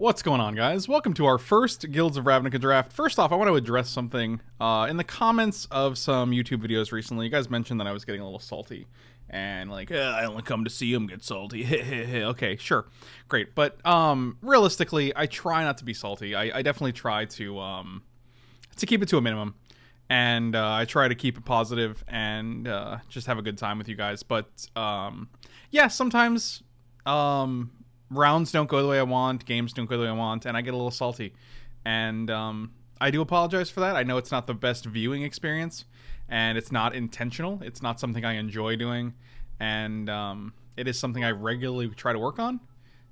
What's going on, guys? Welcome to our first Guilds of Ravnica draft. First off, I want to address something. Uh, in the comments of some YouTube videos recently, you guys mentioned that I was getting a little salty. And like, eh, I only come to see him get salty. okay, sure. Great. But um, realistically, I try not to be salty. I, I definitely try to, um, to keep it to a minimum. And uh, I try to keep it positive and uh, just have a good time with you guys. But um, yeah, sometimes um, rounds don't go the way I want, games don't go the way I want, and I get a little salty. And um, I do apologize for that. I know it's not the best viewing experience, and it's not intentional. It's not something I enjoy doing, and um, it is something I regularly try to work on.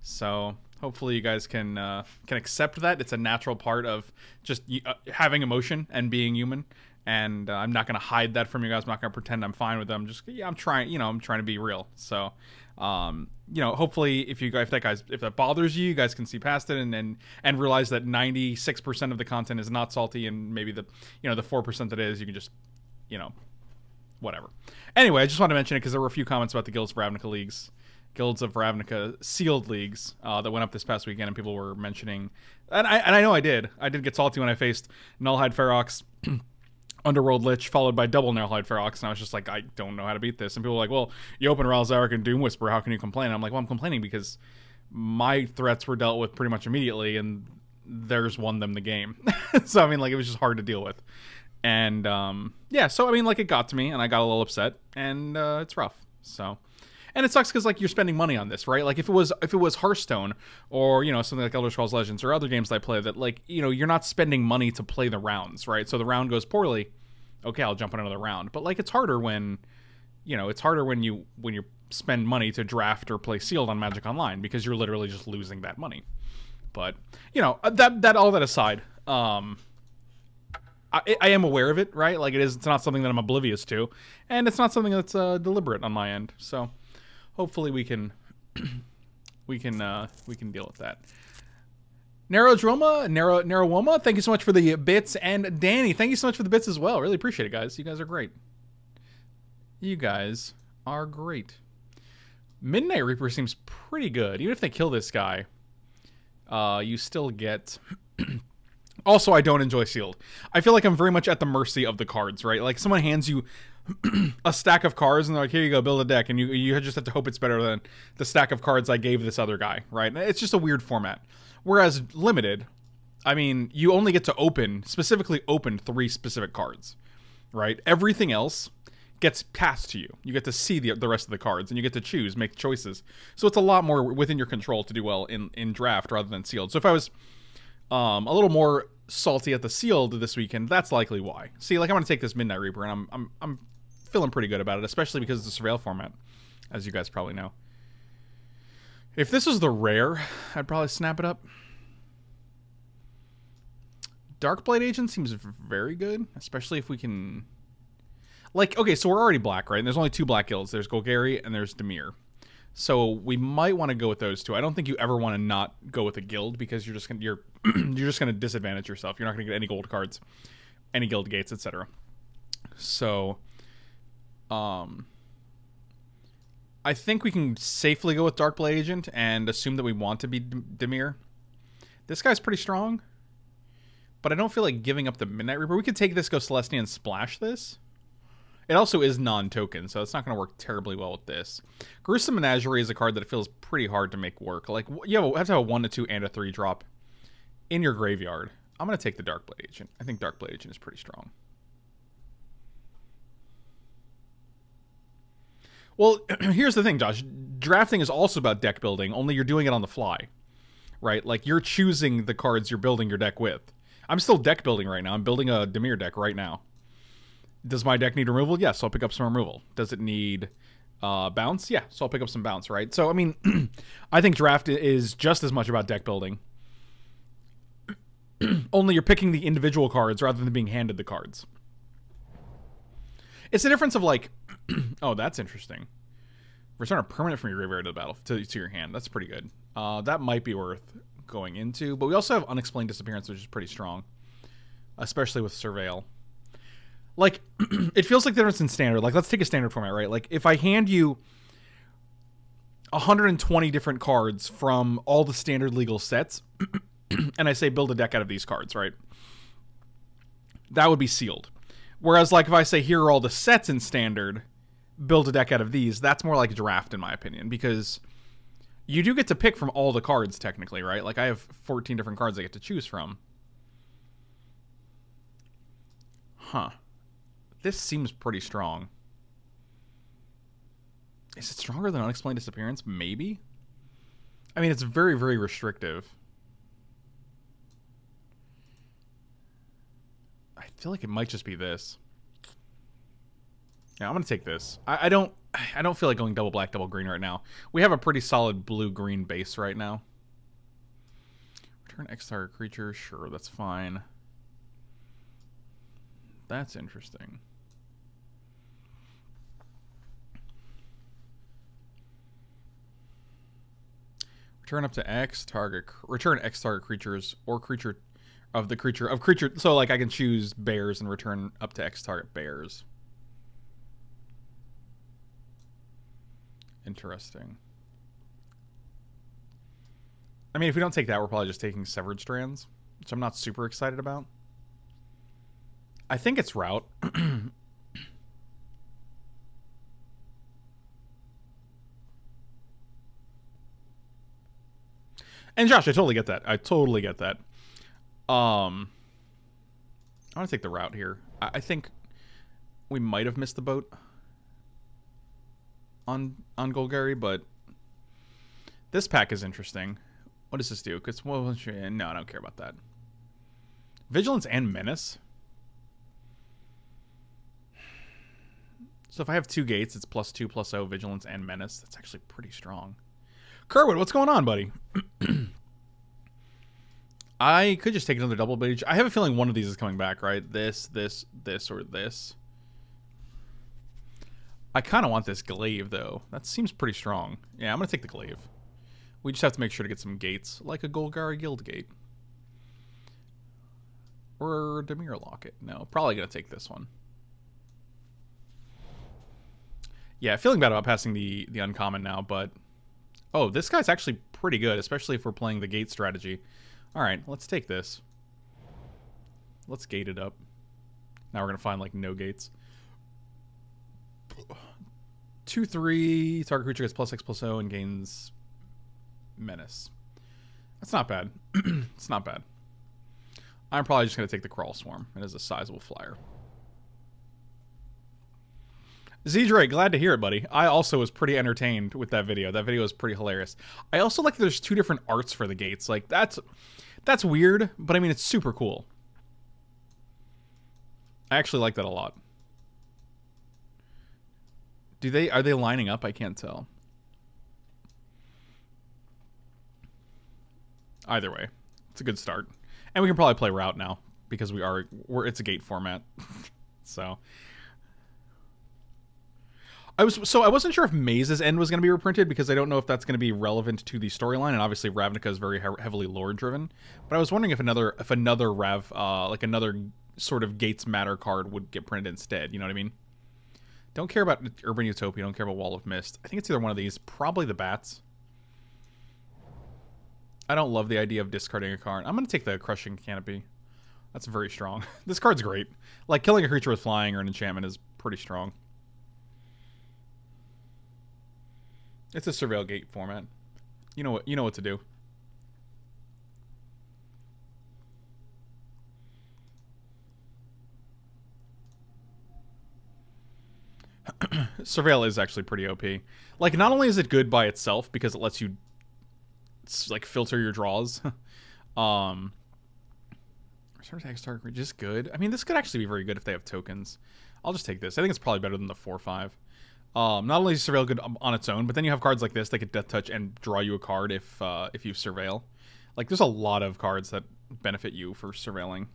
So hopefully you guys can uh, can accept that. It's a natural part of just uh, having emotion and being human. And uh, I'm not gonna hide that from you guys. I'm not gonna pretend I'm fine with them. Just yeah, I'm trying. You know, I'm trying to be real. So um, you know, hopefully, if you if that guys, if that bothers you, you guys can see past it and and, and realize that 96% of the content is not salty, and maybe the, you know, the 4% that is, you can just, you know, whatever. Anyway, I just want to mention it because there were a few comments about the Guilds of Ravnica leagues, Guilds of Ravnica sealed leagues uh, that went up this past weekend, and people were mentioning, and I and I know I did, I did get salty when I faced Nullhide Ferox. Underrealm Lich followed by double Nullhide Ferox, and I was just like, I don't know how to beat this. And people were like, well, you open Ral Zarek and Doom Whisper, how can you complain? And I'm like, well, I'm complaining because my threats were dealt with pretty much immediately, and theirs won them the game. so, I mean, like, it was just hard to deal with. And, um, yeah, so, I mean, like, it got to me, and I got a little upset, and uh, it's rough. So, and it sucks because like you're spending money on this, right? Like if it was if it was Hearthstone or you know something like Elder Scrolls Legends or other games I play that like you know you're not spending money to play the rounds, right? So the round goes poorly, okay, I'll jump on another round. But like it's harder when you know, it's harder when you when you spend money to draft or play sealed on Magic Online because you're literally just losing that money. But, you know, uh, that that all that aside, um I, I am aware of it, right? Like it is it's not something that I'm oblivious to, and it's not something that's uh, deliberate on my end. So, hopefully we can we can uh we can deal with that. Narrow Narrow Narrowoma, thank you so much for the bits, and Danny, thank you so much for the bits as well. Really appreciate it, guys. You guys are great. You guys are great. Midnight Reaper seems pretty good. Even if they kill this guy, uh, you still get. also, I don't enjoy sealed. I feel like I'm very much at the mercy of the cards, right? Like someone hands you a stack of cards and they're like, "Here you go, build a deck," and you you just have to hope it's better than the stack of cards I gave this other guy, right? It's just a weird format. Whereas limited, I mean, you only get to open, specifically open three specific cards, right? Everything else gets passed to you. You get to see the, the rest of the cards and you get to choose, make choices. So it's a lot more within your control to do well in, in draft rather than sealed. So if I was um, a little more salty at the sealed this weekend, that's likely why. See, like I'm going to take this Midnight Reaper and I'm, I'm, I'm feeling pretty good about it, especially because it's a surveil format, as you guys probably know. If this was the rare, I'd probably snap it up. Darkblade Agent seems very good, especially if we can... Like, okay, so we're already black, right? And there's only two black guilds. There's Golgari and there's Dimir. So we might want to go with those two. I don't think you ever want to not go with a guild because you're just gonna you're you're just gonna disadvantage yourself. You're not gonna get any gold cards, any guild gates, etc. So, um, I think we can safely go with Darkblade Agent and assume that we want to be Dimir. This guy's pretty strong, but I don't feel like giving up the Midnight Reaper. We could take this, go Selesnya, and splash this. It also is non-token, so it's not going to work terribly well with this. Gruesome Menagerie is a card that it feels pretty hard to make work. Like, you have, to have a 1 to 2 and a 3 drop in your graveyard. I'm going to take the Darkblade Agent. I think Darkblade Agent is pretty strong. Well, here's the thing, Josh. Drafting is also about deck building, only you're doing it on the fly. Right? Like you're choosing the cards you're building your deck with. I'm still deck building right now. I'm building a Dimir deck right now. Does my deck need removal? Yes, so I'll pick up some removal. Does it need uh, bounce? Yeah, so I'll pick up some bounce, right? So, I mean, I think draft is just as much about deck building. Only you're picking the individual cards rather than being handed the cards. It's the difference of like, oh, that's interesting. Return a permanent from your graveyard to the battle to, to your hand. That's pretty good. Uh, that might be worth going into. But we also have unexplained disappearance, which is pretty strong, especially with surveil. Like, it feels like the difference in standard. Like, let's take a standard format, right? Like, if I hand you, 120 different cards from all the standard legal sets, and I say build a deck out of these cards, right? That would be sealed. Whereas, like, if I say here are all the sets in standard, build a deck out of these, that's more like a draft, in my opinion, because you do get to pick from all the cards, technically, right? Like, I have 14 different cards I get to choose from. Huh. This seems pretty strong. Is it stronger than Unexplained Disappearance? Maybe? I mean, it's very, very restrictive. I feel like it might just be this. Yeah, I'm gonna take this. I, I don't I don't feel like going double black, double green right now. We have a pretty solid blue-green base right now. Return X target creature, sure, that's fine. That's interesting. Return up to X target. Return X target creatures or creature of the creature of creature. So like I can choose bears and return up to X target bears. Interesting. I mean, if we don't take that, we're probably just taking severed strands, which I'm not super excited about. I think it's route. And Josh, I totally get that. I totally get that. Um, I want to take the route here. I, I think we might have missed the boat on on Golgari, but this pack is interesting. What does this do? Cause well, no, I don't care about that. Vigilance and Menace. So if I have two gates, it's plus two, plus O, Vigilance and Menace. That's actually pretty strong. Kerwood, what's going on, buddy? I could just take another double page. I have a feeling one of these is coming back, right? This, this, this, or this. I kind of want this glaive, though. That seems pretty strong. Yeah, I'm going to take the glaive. We just have to make sure to get some gates, like a Golgari Guild gate. Or Dimir Locket. No, probably going to take this one. Yeah, feeling bad about passing the, the uncommon now, but Oh, this guy's actually pretty good, especially if we're playing the gate strategy. All right, let's take this. Let's gate it up. Now we're going to find, like, no gates. 2-3, target creature gets plus X plus O and gains Menace. That's not bad. it's not bad. I'm probably just going to take the Kraul Swarm. It is a sizable flyer. Zedre, glad to hear it, buddy. I also was pretty entertained with that video. That video was pretty hilarious. I also like there's two different arts for the gates. Like that's that's weird, but I mean it's super cool. I actually like that a lot. Do they are they lining up? I can't tell. Either way, it's a good start. And we can probably play route now because we are we're it's a gate format. so I was so I wasn't sure if Maze's end was going to be reprinted because I don't know if that's going to be relevant to the storyline, and obviously Ravnica is very he heavily lore driven. But I was wondering if another if another Rav uh, like another sort of Gates Matter card would get printed instead. You know what I mean? Don't care about Urban Utopia. Don't care about Wall of Mist. I think it's either one of these. Probably the bats. I don't love the idea of discarding a card. I'm going to take the Crushing Canopy. That's very strong. this card's great. Like killing a creature with flying or an enchantment is pretty strong. It's a surveil gate format. You know what you know what to do. surveil is actually pretty OP. Like not only is it good by itself because it lets you like filter your draws. um Return attack target just good. I mean, this could actually be very good if they have tokens. I'll just take this. I think it's probably better than the 4-5. Um, not only is Surveil good on its own, but then you have cards like this that get Death Touch and draw you a card if uh, if you Surveil. Like, there's a lot of cards that benefit you for surveilling.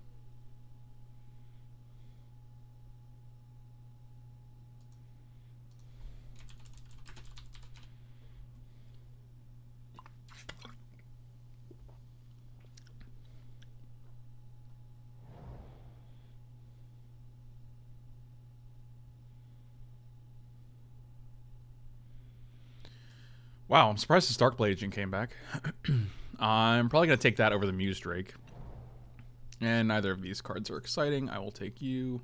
Wow, I'm surprised this Darkblade Agent came back. I'm probably going to take that over the Muse Drake. And neither of these cards are exciting. I will take you.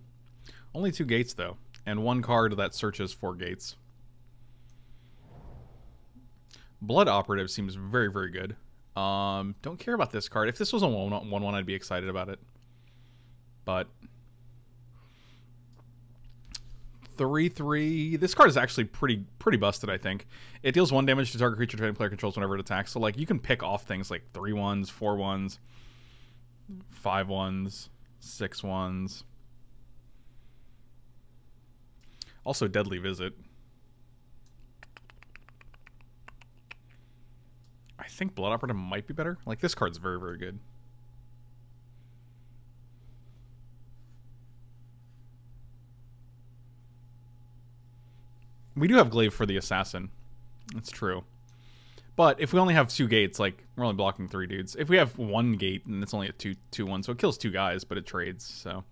Only two gates, though. And one card that searches for gates. Blood Operative seems very, very good. Um, don't care about this card. If this was a 1-1, I'd be excited about it. But... 3-3. This card is actually pretty pretty busted, I think. It deals one damage to target creature trading player controls whenever it attacks. So, like, you can pick off things like 3 ones, 4 ones, 5 ones, 6 ones. Also, Deadly Visit. I think Blood Operative might be better. Like, this card's very, very good. We do have Glaive for the Assassin. That's true. But if we only have two gates, like, we're only blocking three dudes. If we have one gate, and it's only a 2 2 1, so it kills two guys, but it trades, so.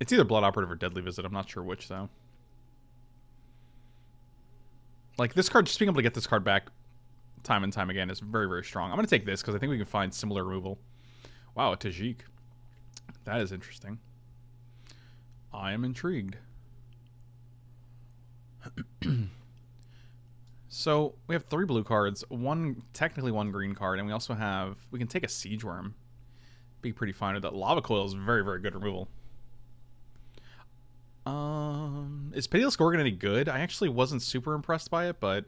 It's either Blood Operative or Deadly Visit. I'm not sure which, though. Like, this card, just being able to get this card back time and time again is very, very strong. I'm to take this because I think we can find similar removal. Wow, a Tajic. That is interesting. I am intrigued. so we have three blue cards, one technically one green card, and we also have we can take a Siege Wurm. Be pretty fine with that. Lava coil is very very good removal. Um, is Pitiless Gorgon any good? I actually wasn't super impressed by it, but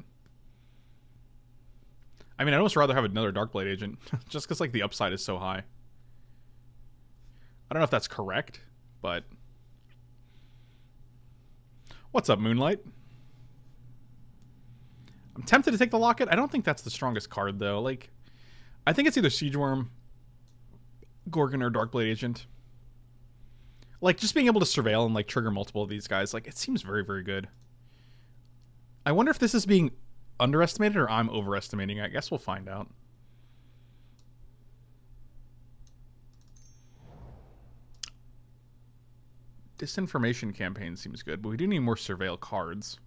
I mean, I'd almost rather have another Darkblade agent, just because like the upside is so high. I don't know if that's correct, but what's up, Moonlight? I'm tempted to take the Locket. I don't think that's the strongest card, though. Like, I think it's either Siege Wurm, Gorgon, or Darkblade Agent. Like, just being able to surveil and, like, trigger multiple of these guys, like, it seems very, very good. I wonder if this is being underestimated or I'm overestimating. I guess we'll find out. Disinformation campaign seems good, but we do need more surveil cards.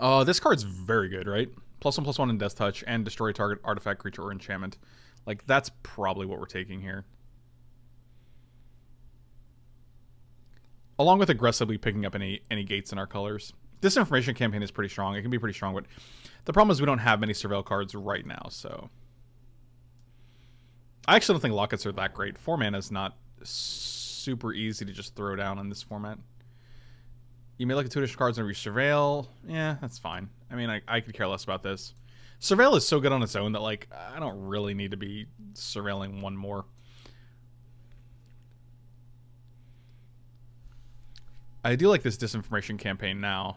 Uh, this card's very good, right? Plus one, plus one in Death Touch, and destroy target artifact, creature, or enchantment. Like, that's probably what we're taking here. Along with aggressively picking up any any gates in our colors. Disinformation campaign is pretty strong. It can be pretty strong, but the problem is we don't have many surveil cards right now, so... I actually don't think lockets are that great. Four mana is not super easy to just throw down in this format. You may look at two additional cards and you surveil. Yeah, that's fine. I mean, I, I could care less about this. Surveil is so good on its own that, like, I don't really need to be surveilling one more. I do like this disinformation campaign now.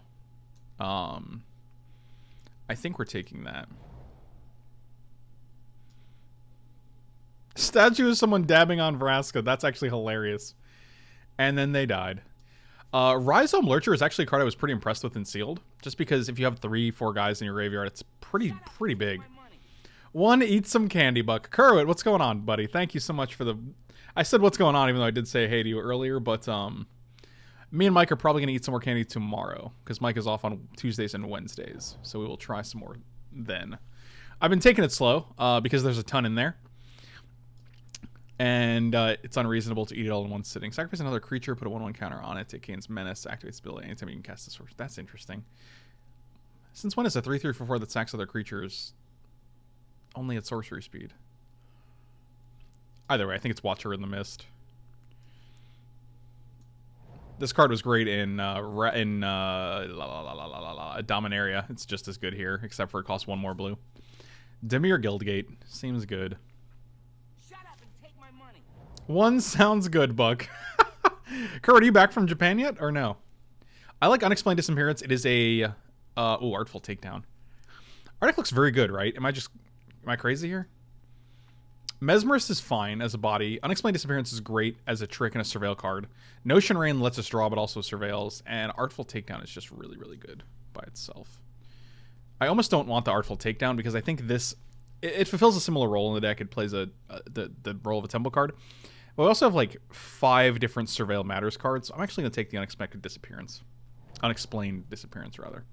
Um, I think we're taking that. Statue of someone dabbing on Vraska. That's actually hilarious. And then they died. Uh, Rhizome Lurcher is actually a card I was pretty impressed with in Sealed. Just because if you have three, four guys in your graveyard, it's pretty, pretty big. One, eat some candy, Buck. Kerwit, what's going on, buddy? Thank you so much for the... I said what's going on, even though I did say hey to you earlier, but um, me and Mike are probably going to eat some more candy tomorrow, because Mike is off on Tuesdays and Wednesdays, so we will try some more then. I've been taking it slow, uh, because there's a ton in there and uh, it's unreasonable to eat it all in one sitting. Sacrifice another creature, put a 1 1 counter on it. It gains menace, activates ability anytime you can cast a source. That's interesting. Since when is a 3 3 for 4 that sacks other creatures only at sorcery speed? Either way, I think it's Watcher in the Mist. This card was great in uh, in uh, la, la, la, la, la, la, Dominaria. It's just as good here, except for it costs one more blue. Dimir Guildgate seems good. One sounds good, Buck. Kurt, are you back from Japan yet, or no? I like Unexplained Disappearance. It is a... Uh, oh, Artful Takedown. Arctic looks very good, right? Am I just... Am I crazy here? Mesmerist is fine as a body. Unexplained Disappearance is great as a trick and a surveil card. Notion Rain lets us draw, but also surveils. And Artful Takedown is just really, really good by itself. I almost don't want the Artful Takedown because I think this... It, it fulfills a similar role in the deck. It plays a, a the, the role of a temple card. We also have like five different Surveil Matters cards. I'm actually going to take the Unexpected Disappearance. Unexplained Disappearance, rather.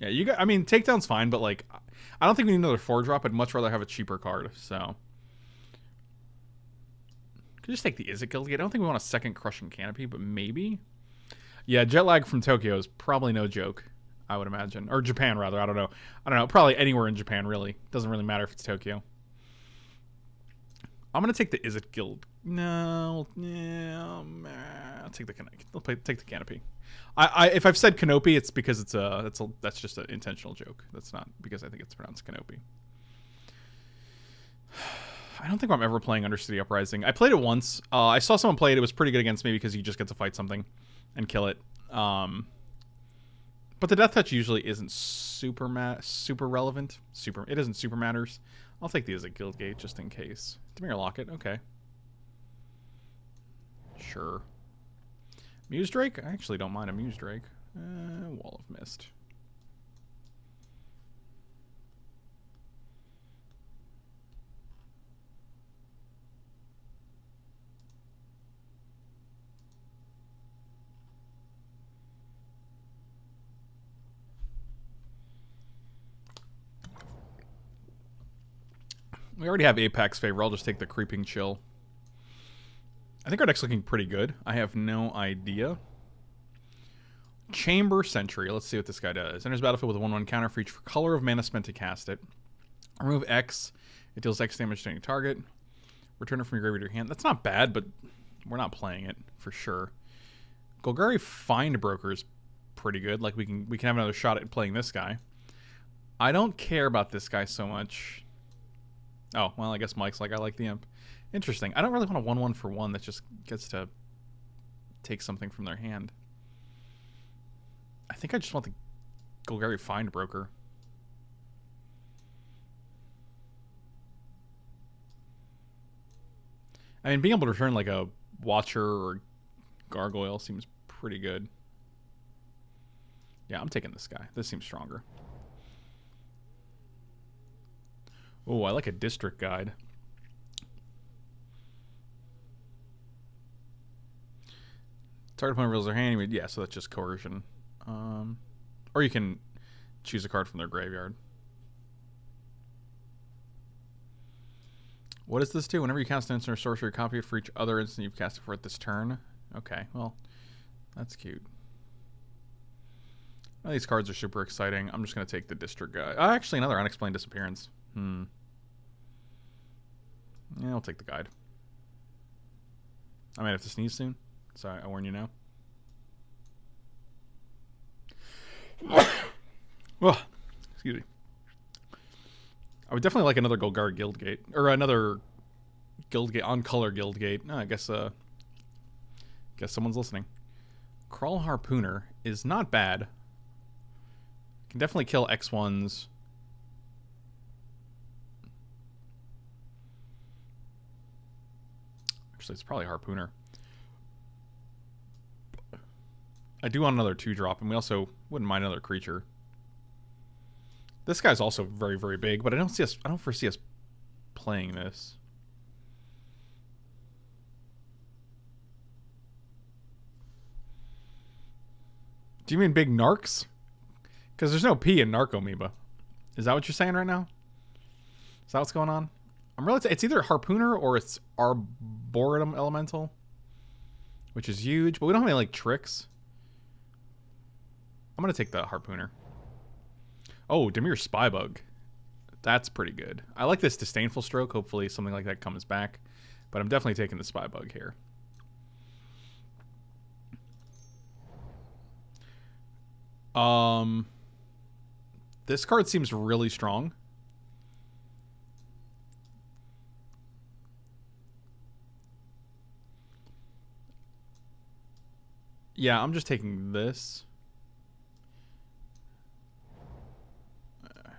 Yeah, you got. I mean, takedown's fine, but like, I don't think we need another four drop. I'd much rather have a cheaper card. So, could just take the Guildgate. I don't think we want a second crushing canopy, but maybe. Yeah, jet lag from Tokyo is probably no joke. I would imagine, or Japan rather. I don't know. I don't know. Probably anywhere in Japan. Really, doesn't really matter if it's Tokyo. I'm gonna take the Is it Guild. No, yeah, I'll take the I'll take the canopy. I, I if I've said Canopy, it's because it's a that's a that's just an intentional joke. That's not because I think it's pronounced Canopy. I don't think I'm ever playing Undercity Uprising. I played it once. Uh, I saw someone play it. It was pretty good against me because you just get to fight something and kill it. Um, but the death touch usually isn't super ma- super relevant. Super, it isn't super matters. I'll take these at a guild gate just in case. Dimir Locket, okay. Sure. Muse Drake? I actually don't mind a Muse Drake. Uh, Wall of Mist. We already have Apex favor. I'll just take the Creeping Chill. I think our deck's looking pretty good. I have no idea. Chamber Sentry. Let's see what this guy does. Enters battlefield with a 1-1 counter for each color of mana spent to cast it. Remove X. It deals X damage to any target. Return it from your graveyard to your hand. That's not bad, but we're not playing it for sure. Golgari Findbroker is pretty good. Like we can we can have another shot at playing this guy. I don't care about this guy so much. Oh, well, I guess Mike's like, I like the imp. Interesting. I don't really want a 1 1 for one that just gets to take something from their hand. I think I just want the Golgari Findbroker. I mean, being able to return like a Watcher or Gargoyle seems pretty good. Yeah, I'm taking this guy. This seems stronger. Oh, I like a district guide. Target opponent reveals their hand. Yeah, so that's just coercion. Um, or you can choose a card from their graveyard. What does this do? Whenever you cast an instant or sorcery, copy it for each other instant you've casted for it this turn. Okay, well, that's cute. Well, these cards are super exciting. I'm just going to take the district guy. Oh, actually, another unexplained disappearance. Hmm. Yeah, I'll take the guide. I might have to sneeze soon, so I warn you now. well, excuse me. I would definitely like another Golgari Guildgate or another Guildgate on color Guildgate. No, I guess uh, guess someone's listening. Kraul Harpooner is not bad. Can definitely kill X ones. Actually, it's probably Harpooner. I do want another two drop, and we also wouldn't mind another creature. This guy's also very, very big, but I don't see us. I don't foresee us playing this. Do you mean big narcs? Because there's no P in Narcomoeba. Is that what you're saying right now? Is that what's going on? I'm really. It's either Harpooner or it's Arboretum Elemental, which is huge, but we don't have any like tricks. I'm gonna take the Harpooner. Oh, Dimir Spybug. That's pretty good. I like this Disdainful Stroke. Hopefully something like that comes back. But I'm definitely taking the Spybug here. Um, this card seems really strong. Yeah, I'm just taking this.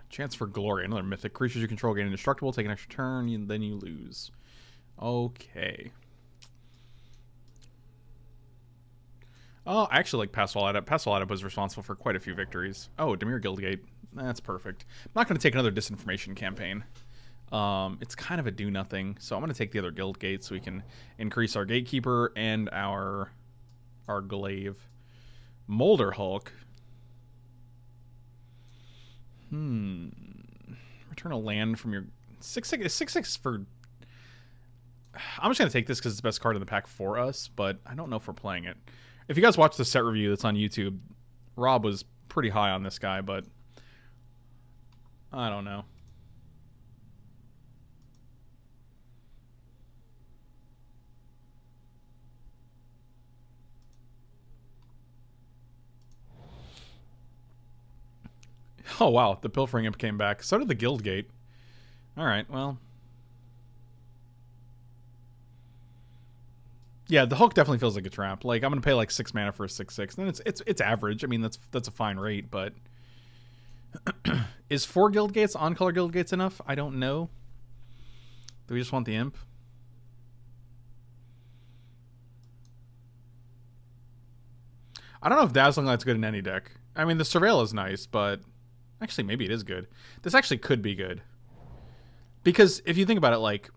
Chance for Glory. Another mythic. Creatures you control gain indestructible. Take an extra turn, and then you lose. Okay. Oh, I actually like Pastoral Adept. Pastoral Adept was responsible for quite a few victories. Oh, Dimir Guildgate. That's perfect. I'm not going to take another disinformation campaign. Um, it's kind of a do nothing, so I'm going to take the other guild gate so we can increase our gatekeeper and our our glaive. Molder Hulk. Hmm. Return a land from your six six six six for. I'm just gonna take this because it's the best card in the pack for us, but I don't know if we're playing it. If you guys watch the set review that's on YouTube, Rob was pretty high on this guy, but I don't know. Oh wow, the pilfering imp came back. So did the guild gate. All right, well. Yeah, the Hulk definitely feels like a trap. Like I'm gonna pay like six mana for a six six. Then it's it's it's average. I mean that's that's a fine rate, but is four guild gates on color guild gates enough? I don't know. Do we just want the imp? I don't know if Dazzling Light's good in any deck. I mean, the Surveil is nice, but Actually, maybe it is good. This actually could be good. Because if you think about it, like,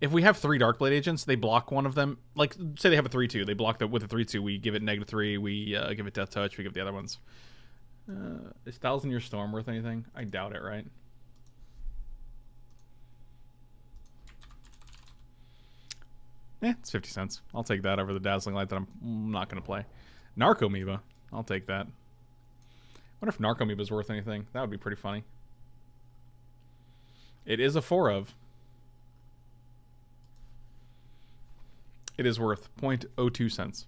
if we have three Darkblade agents, they block one of them. Like, say they have a 3-2. They block that with a 3-2. We give it negative 3. We uh, give it Death Touch. We give the other ones. Uh, is Thousand Year Storm worth anything? I doubt it, right? Yeah, it's 50 cents. I'll take that over the Dazzling Light that I'm not going to play. Narcomoeba. I'll take that wonder if Narcomoeba is worth anything. That would be pretty funny. It is a four of. It is worth 0.02 cents.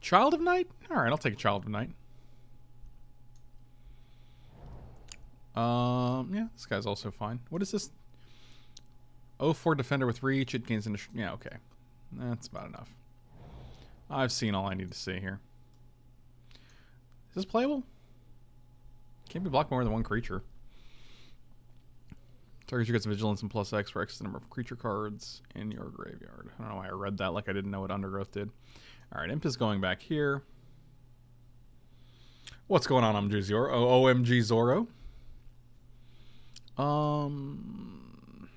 Child of Night? Alright, I'll take a Child of Night. Um, yeah, this guy's also fine. What is this? 04 Defender with reach. It gains... Yeah, okay. That's about enough. I've seen all I need to see here. Is this playable? Can't be blocked more than one creature. Target gets vigilance and plus X for X the number of creature cards in your graveyard. I don't know why I read that like I didn't know what Undergrowth did. Alright, Imp is going back here. What's going on, OMG Zoro? Oh, OMG Zoro. Um,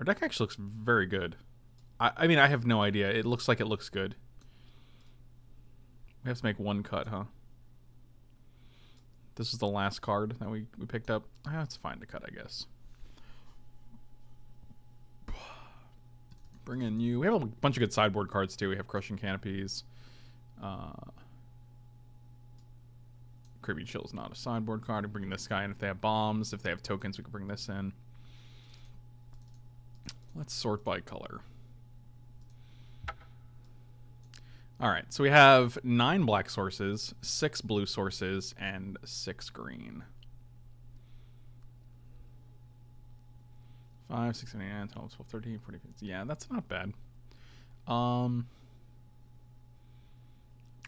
our deck actually looks very good. I, I mean, I have no idea. It looks like it looks good. We have to make one cut, huh? This is the last card that we, we picked up. Ah, fine to cut, I guess. Bring in you. We have a bunch of good sideboard cards, too. We have Crushing Canopies. Uh, Creeping Chill is not a sideboard card. We bring this guy in if they have bombs. If they have tokens, we can bring this in. Let's sort by color. All right, so we have nine black sources, six blue sources, and six green. Five, six, seven, eight, nine, 12, 12, 13, 14, 15. Yeah, that's not bad. Um,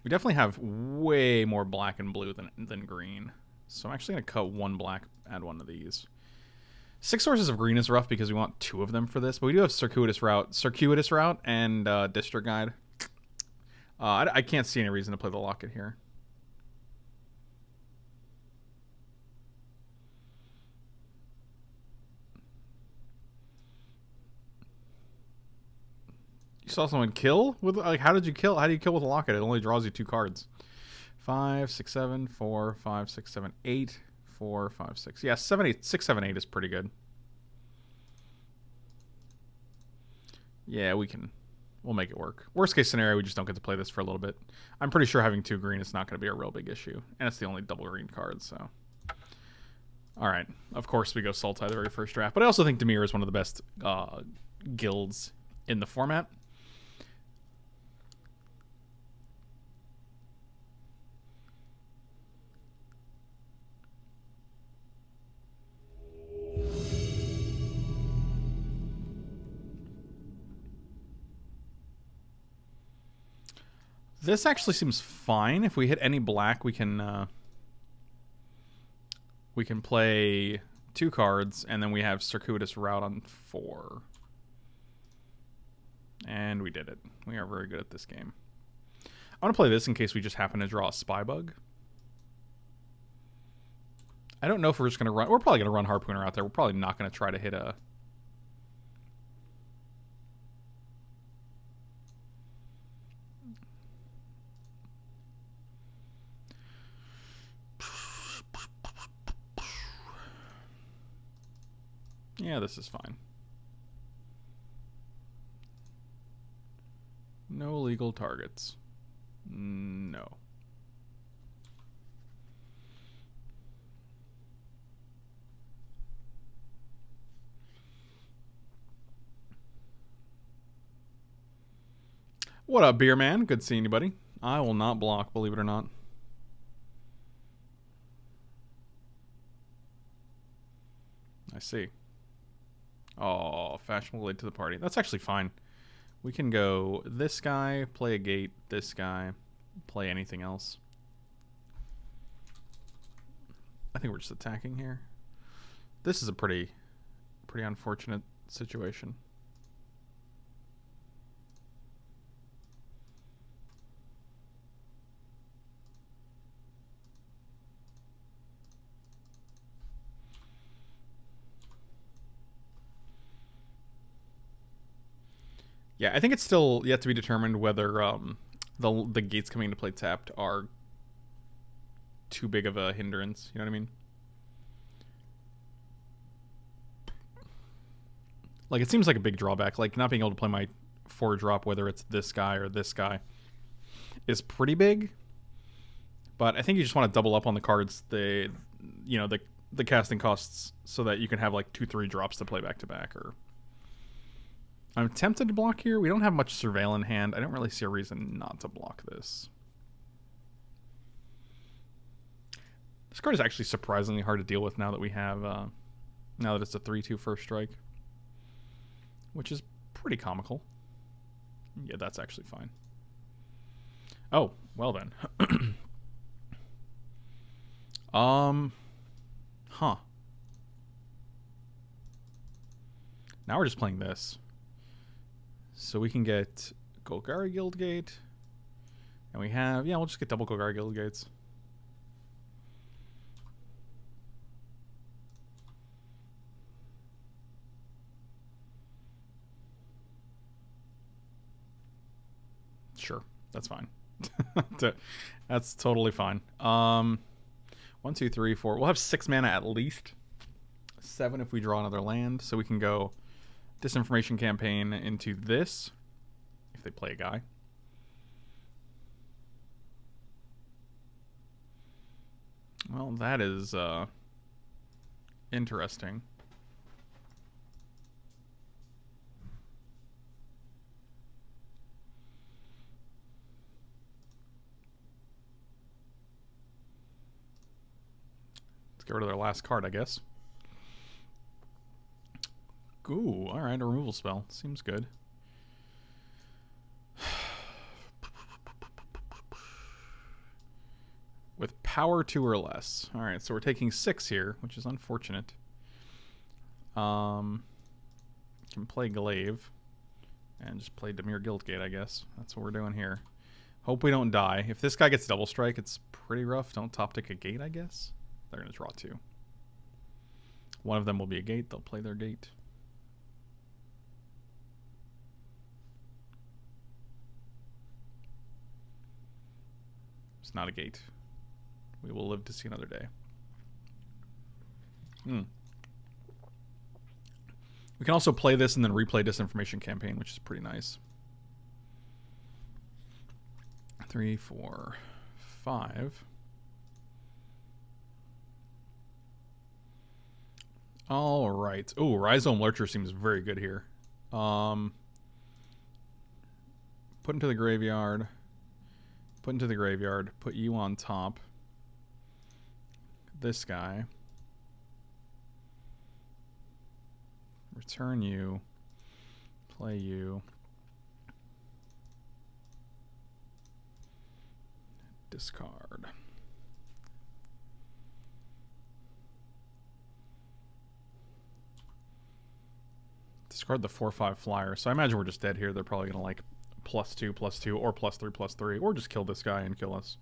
we definitely have way more black and blue than, than green. So I'm actually going to cut one black, add one of these. Six sources of green is rough because we want two of them for this, but we do have circuitous route, circuitous route, and uh, district guide. Uh, I, I can't see any reason to play the locket here. You saw someone kill with like how did you kill? How do you kill with a locket? It only draws you two cards. Five, six, seven, four, five, six, seven, eight, four, five, six. Yeah, seven, eight, six, seven, eight is pretty good. Yeah, we can we'll make it work. Worst case scenario, we just don't get to play this for a little bit. I'm pretty sure having two green is not going to be a real big issue, and it's the only double green card, so. All right, of course we go Sultai the very first draft, but I also think Dimir is one of the best uh, guilds in the format. This actually seems fine. If we hit any black, we can uh, we can play two cards, and then we have Circuitous Route on four. And we did it. We are very good at this game. I want to play this in case we just happen to draw a Spy Bug. I don't know if we're just going to run... We're probably going to run Harpooner out there. We're probably not going to try to hit a Yeah, this is fine. No legal targets. No. What up, beer man? Good seeing you, buddy. I will not block, believe it or not. I see. Oh, fashionable late to the party. That's actually fine. We can go this guy, play a gate, this guy, play anything else. I think we're just attacking here. This is a pretty, pretty unfortunate situation. Yeah, I think it's still yet to be determined whether um, the the gates coming into play tapped are too big of a hindrance. You know what I mean? Like it seems like a big drawback. Like not being able to play my four drop, whether it's this guy or this guy, is pretty big. But I think you just want to double up on the cards. The you know the the casting costs so that you can have like two three drops to play back to back or I'm tempted to block here. We don't have much surveil in hand. I don't really see a reason not to block this. This card is actually surprisingly hard to deal with now that we have, uh, now that it's a 3-2 first strike. Which is pretty comical. Yeah, that's actually fine. Oh, well then. um, huh. Now we're just playing this. So we can get Golgari Guildgate. And we have, yeah, we'll just get double Golgari Guildgates. Sure, that's fine. that's totally fine. Um, one, two, three, four. We'll have six mana at least. Seven if we draw another land. So we can go disinformation campaign into this if they play a guy. Well, that is uh, interesting. Let's get rid of their last card, I guess. Ooh, alright, a removal spell. Seems good. With power two or less. Alright, so we're taking six here, which is unfortunate. Um, can play Glaive. And just play Dimir Guildgate, I guess. That's what we're doing here. Hope we don't die. If this guy gets double strike, it's pretty rough. Don't top tick a gate, I guess. They're going to draw two. One of them will be a gate. They'll play their gate. Not a gate. We will live to see another day. Hmm. We can also play this and then replay Disinformation Campaign, which is pretty nice. Three, four, five. All right. Oh, Rhizome Lurcher seems very good here. Um, put into the graveyard. Put into the graveyard. Put you on top. This guy. Return you. Play you. Discard. Discard the 4-5 flyer. So I imagine we're just dead here. They're probably going to like plus two, plus two, or plus three, plus three, or just kill this guy and kill us.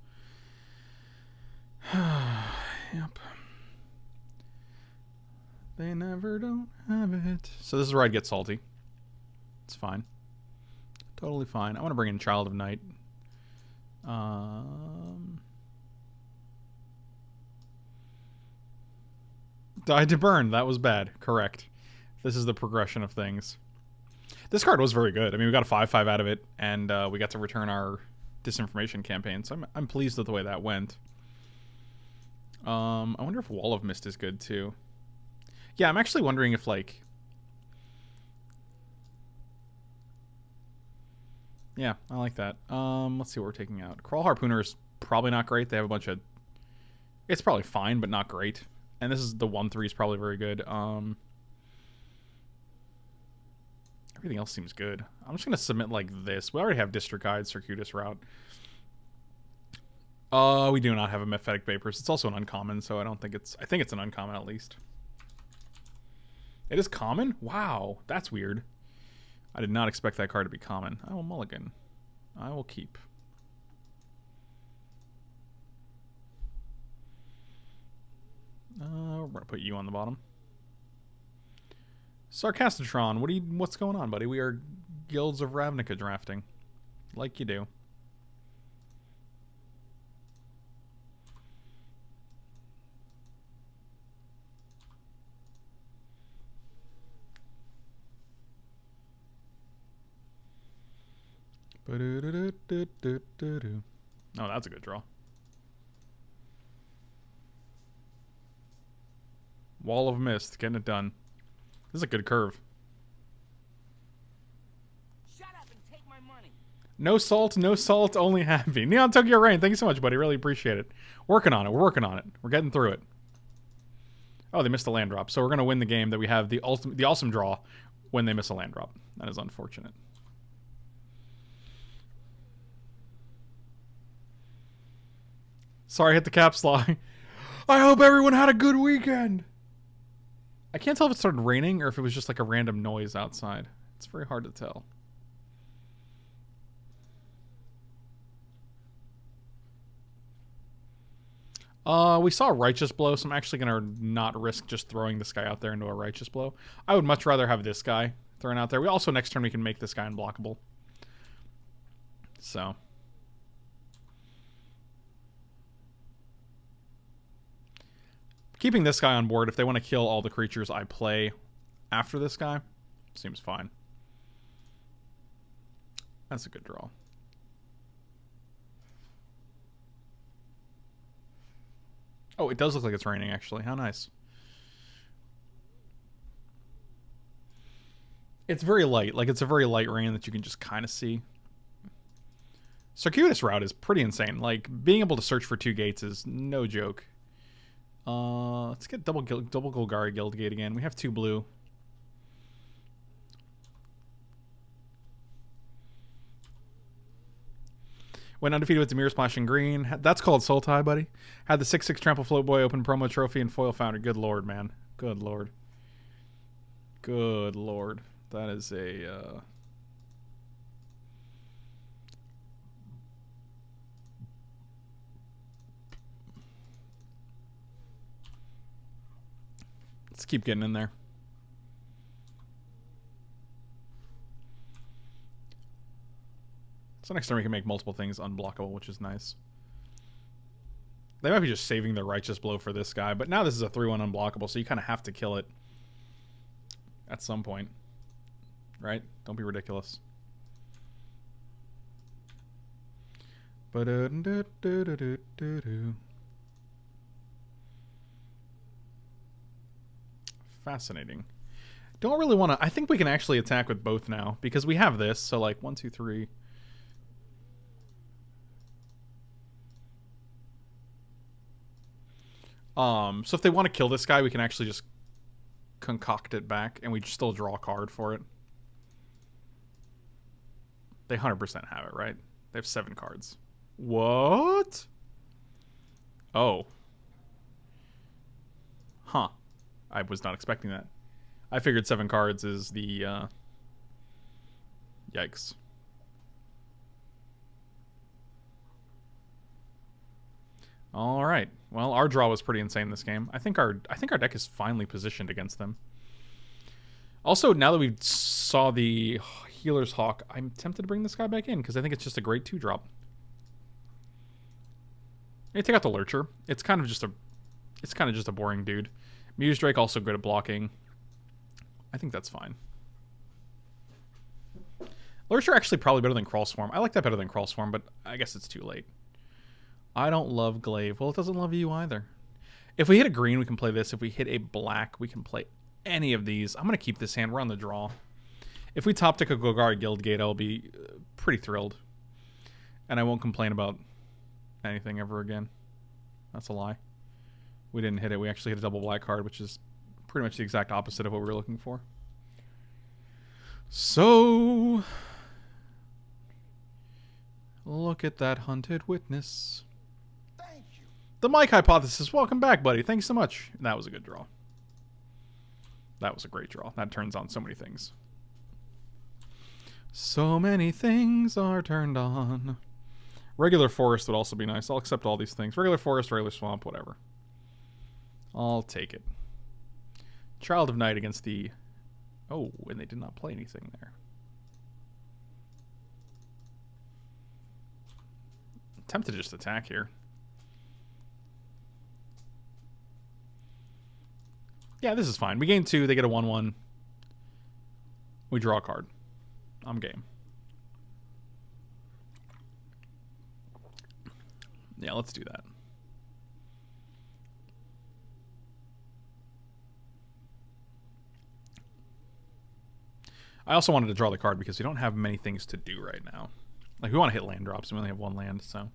yep. They never don't have it. So this is where I'd get salty. It's fine. Totally fine. I want to bring in Child of Night. Um, died to burn. That was bad. Correct. This is the progression of things. This card was very good. I mean, we got a 5-5 out of it, and uh, we got to return our disinformation campaign, so I'm, I'm pleased with the way that went. Um, I wonder if Wall of Mist is good, too. Yeah, I'm actually wondering if, like... Yeah, I like that. Um, let's see what we're taking out. Kraul Harpooner is probably not great. They have a bunch of... It's probably fine, but not great. And this is the 1-3 is probably very good. Um... Everything else seems good. I'm just going to submit like this. We already have District Guide, Circuitous Route. Uh, we do not have a Mephitic Vapors. It's also an uncommon, so I don't think it's... I think it's an uncommon at least. It is common? Wow, that's weird. I did not expect that card to be common. I will mulligan. I will keep. Uh, we're going to put you on the bottom. Sarcastotron, what do you, what's going on, buddy? We are Guilds of Ravnica drafting. Like you do. Oh, that's a good draw. Wall of Mist, getting it done. This is a good curve. No salt, no salt, only happy. Neon Tokyo Rain, thank you so much, buddy. Really appreciate it. Working on it. We're working on it. We're getting through it. Oh, they missed a land drop. So we're going to win the game that we have the ultimate, the awesome draw when they miss a land drop. That is unfortunate. Sorry, I hit the caps lock. I hope everyone had a good weekend. I can't tell if it started raining or if it was just like a random noise outside. It's very hard to tell. Uh, we saw Righteous Blow, so I'm actually going to not risk just throwing this guy out there into a Righteous Blow. I would much rather have this guy thrown out there. We also, next turn, we can make this guy unblockable. So... Keeping this guy on board, if they want to kill all the creatures I play after this guy, seems fine. That's a good draw. Oh, it does look like it's raining, actually. How nice. It's very light. Like, it's a very light rain that you can just kind of see. Circuitous route is pretty insane. Like, being able to search for two gates is no joke. Uh, let's get double double Golgari Guildgate again. We have two blue. Went undefeated with Dimir Splash and Green. That's called Soul Tie, buddy. Had the 6-6 Trample Float Boy open promo trophy and foil founder. Good lord, man. Good lord. Good lord. That is a... Uh... Let's keep getting in there. So next time we can make multiple things unblockable, which is nice. They might be just saving their Righteous Blow for this guy, but now this is a 3-1 unblockable, so you kind of have to kill it at some point. Right? Don't be ridiculous. But Fascinating. Don't really want to... I think we can actually attack with both now, because we have this, so like, one, two, three... Um, so if they want to kill this guy, we can actually just concoct it back, and we still draw a card for it. They 100% have it, right? They have seven cards. What? Oh. Huh. I was not expecting that. I figured seven cards is the, uh... Yikes. All right. Well, our draw was pretty insane this game. I think our I think our deck is finally positioned against them. Also, now that we saw the Healer's Hawk, I'm tempted to bring this guy back in because I think it's just a great two drop. Hey, take out the Lurcher. It's kind of just a it's kind of just a boring dude. Muse Drake also good at blocking. I think that's fine. Lurcher actually probably better than Kraul Swarm. I like that better than Kraul Swarm, but I guess it's too late. I don't love Glaive. Well, it doesn't love you either. If we hit a green, we can play this. If we hit a black, we can play any of these. I'm going to keep this hand. We're on the draw. If we top deck a Golgari Guildgate, I'll be uh, pretty thrilled. And I won't complain about anything ever again. That's a lie. We didn't hit it. We actually hit a double black card, which is pretty much the exact opposite of what we were looking for. So, look at that hunted witness. Thank you. The Mike Hypothesis. Welcome back, buddy. Thanks so much. That was a good draw. That was a great draw. That turns on so many things. So many things are turned on. Regular forest would also be nice. I'll accept all these things. Regular forest, regular swamp, whatever. I'll take it. Child of Night against the... Oh, and they did not play anything there. Tempted to just attack here. Yeah, this is fine. We gain two. They get a 1-1. We draw a card. I'm game. Yeah, let's do that. I also wanted to draw the card because we don't have many things to do right now. Like, we want to hit land drops, and we only have one land, so...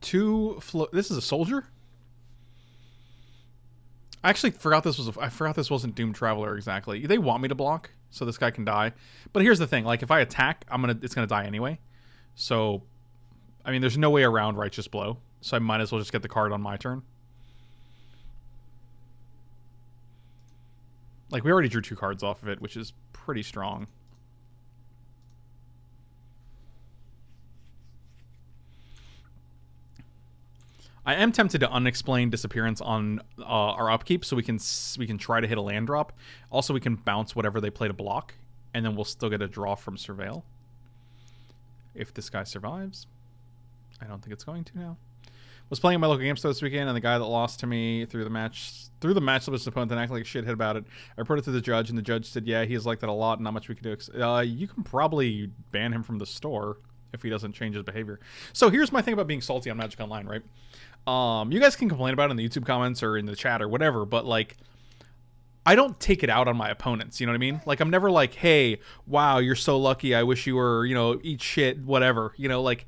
Two flo- This is a soldier? I actually forgot this was a, I forgot this wasn't Doom Traveler exactly. They want me to block so this guy can die. But here's the thing, like if I attack, I'm to it's to die anyway. So I mean, there's no way around Righteous Blow so I might as well just get the card on my turn. Like, we already drew two cards off of it, which is pretty strong. I am tempted to unexplained disappearance on uh, our upkeep, so we can we can try to hit a land drop. Also, we can bounce whatever they play to block, and then we'll still get a draw from Surveil. If this guy survives. I don't think it's going to now was playing my local game store this weekend, and the guy that lost to me through the match through the match with his opponent and acted like shithead about it. I reported to the judge, and the judge said, "Yeah, he's like that a lot. Not much we can do. Uh, you can probably ban him from the store if he doesn't change his behavior." So here's my thing about being salty on Magic Online, right? Um, you guys can complain about it in the YouTube comments or in the chat or whatever, but like. I don't take it out on my opponents, you know what I mean? Like I'm never like, "Hey, wow, you're so lucky. I wish you were, you know, eat shit, whatever." You know, like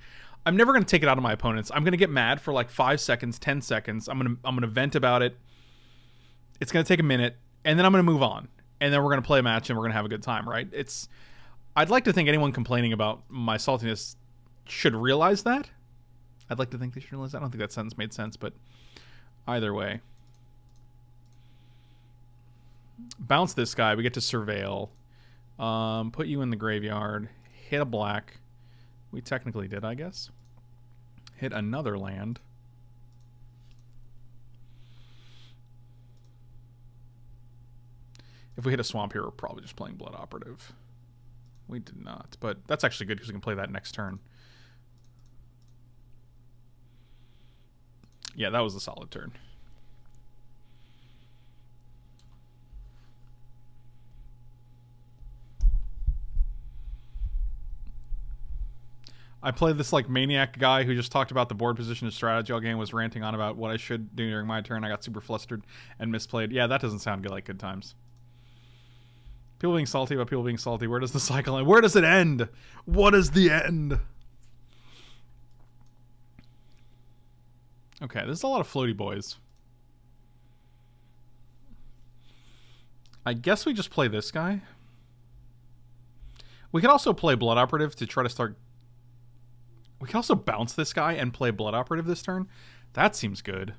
I'm never to take it out on my opponents. I'm to get mad for like 5 seconds, 10 seconds. I'm to I'm to vent about it. It's to take a minute and then I'm to move on. And then we're to play a match and we're to have a good time, right? It's I'd like to think anyone complaining about my saltiness should realize that. I'd like to think they should realize. I don't think that sentence made sense, but either way. Bounce this guy. We get to surveil. Um, put you in the graveyard. Hit a black. We technically did, I guess. Hit another land. If we hit a swamp here, we're probably just playing Blood Operative. We did not, but that's actually good because we can play that next turn. Yeah, that was a solid turn. I played this like maniac guy who just talked about the board position of strategy all game, was ranting on about what I should do during my turn. I got super flustered and misplayed. Yeah, that doesn't sound good like good times. People being salty about people being salty. Where does the cycle end? Where does it end? What is the end? Okay, there's a lot of floaty boys. I guess we just play this guy. We could also play Blood Operative to try to start we can also bounce this guy and play Blood Operative this turn. That seems good.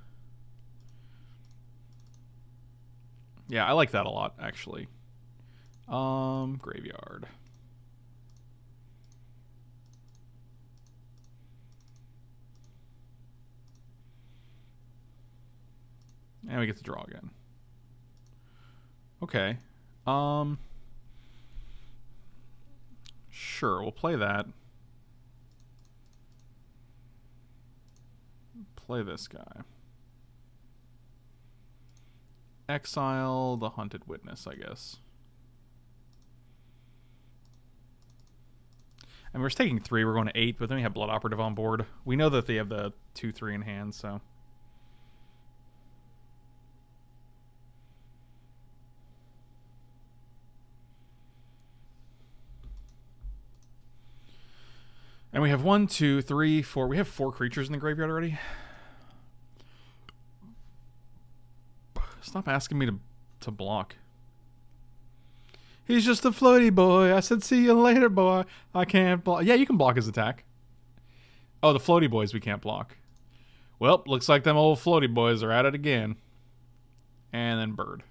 Yeah, I like that a lot, actually. Um, Graveyard. And we get to draw again. Okay. Um. Sure, we'll play that. Play this guy. Exile the Hunted Witness, I guess. And we're taking three. We're going to eight, but then we have Blood Operative on board. We know that they have the two, three in hand, so. And we have one, two, three, four. We have four creatures in the graveyard already. Stop asking me to to block. He's just a floaty boy. I said, see you later, boy. I can't block. Yeah, you can block his attack. Oh, the floaty boys we can't block. Well, looks like them old floaty boys are at it again. And then bird.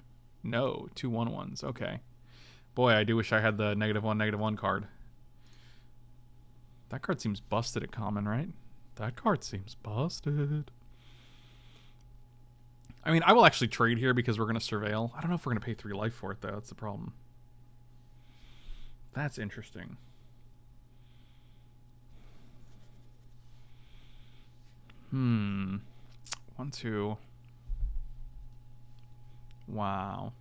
No, two one ones. Okay. Boy, I do wish I had the negative one, negative one card. That card seems busted at common, right? That card seems busted. I mean, I will actually trade here because we're going to surveil. I don't know if we're going to pay three life for it, though. That's the problem. That's interesting. Hmm. One, two. Wow.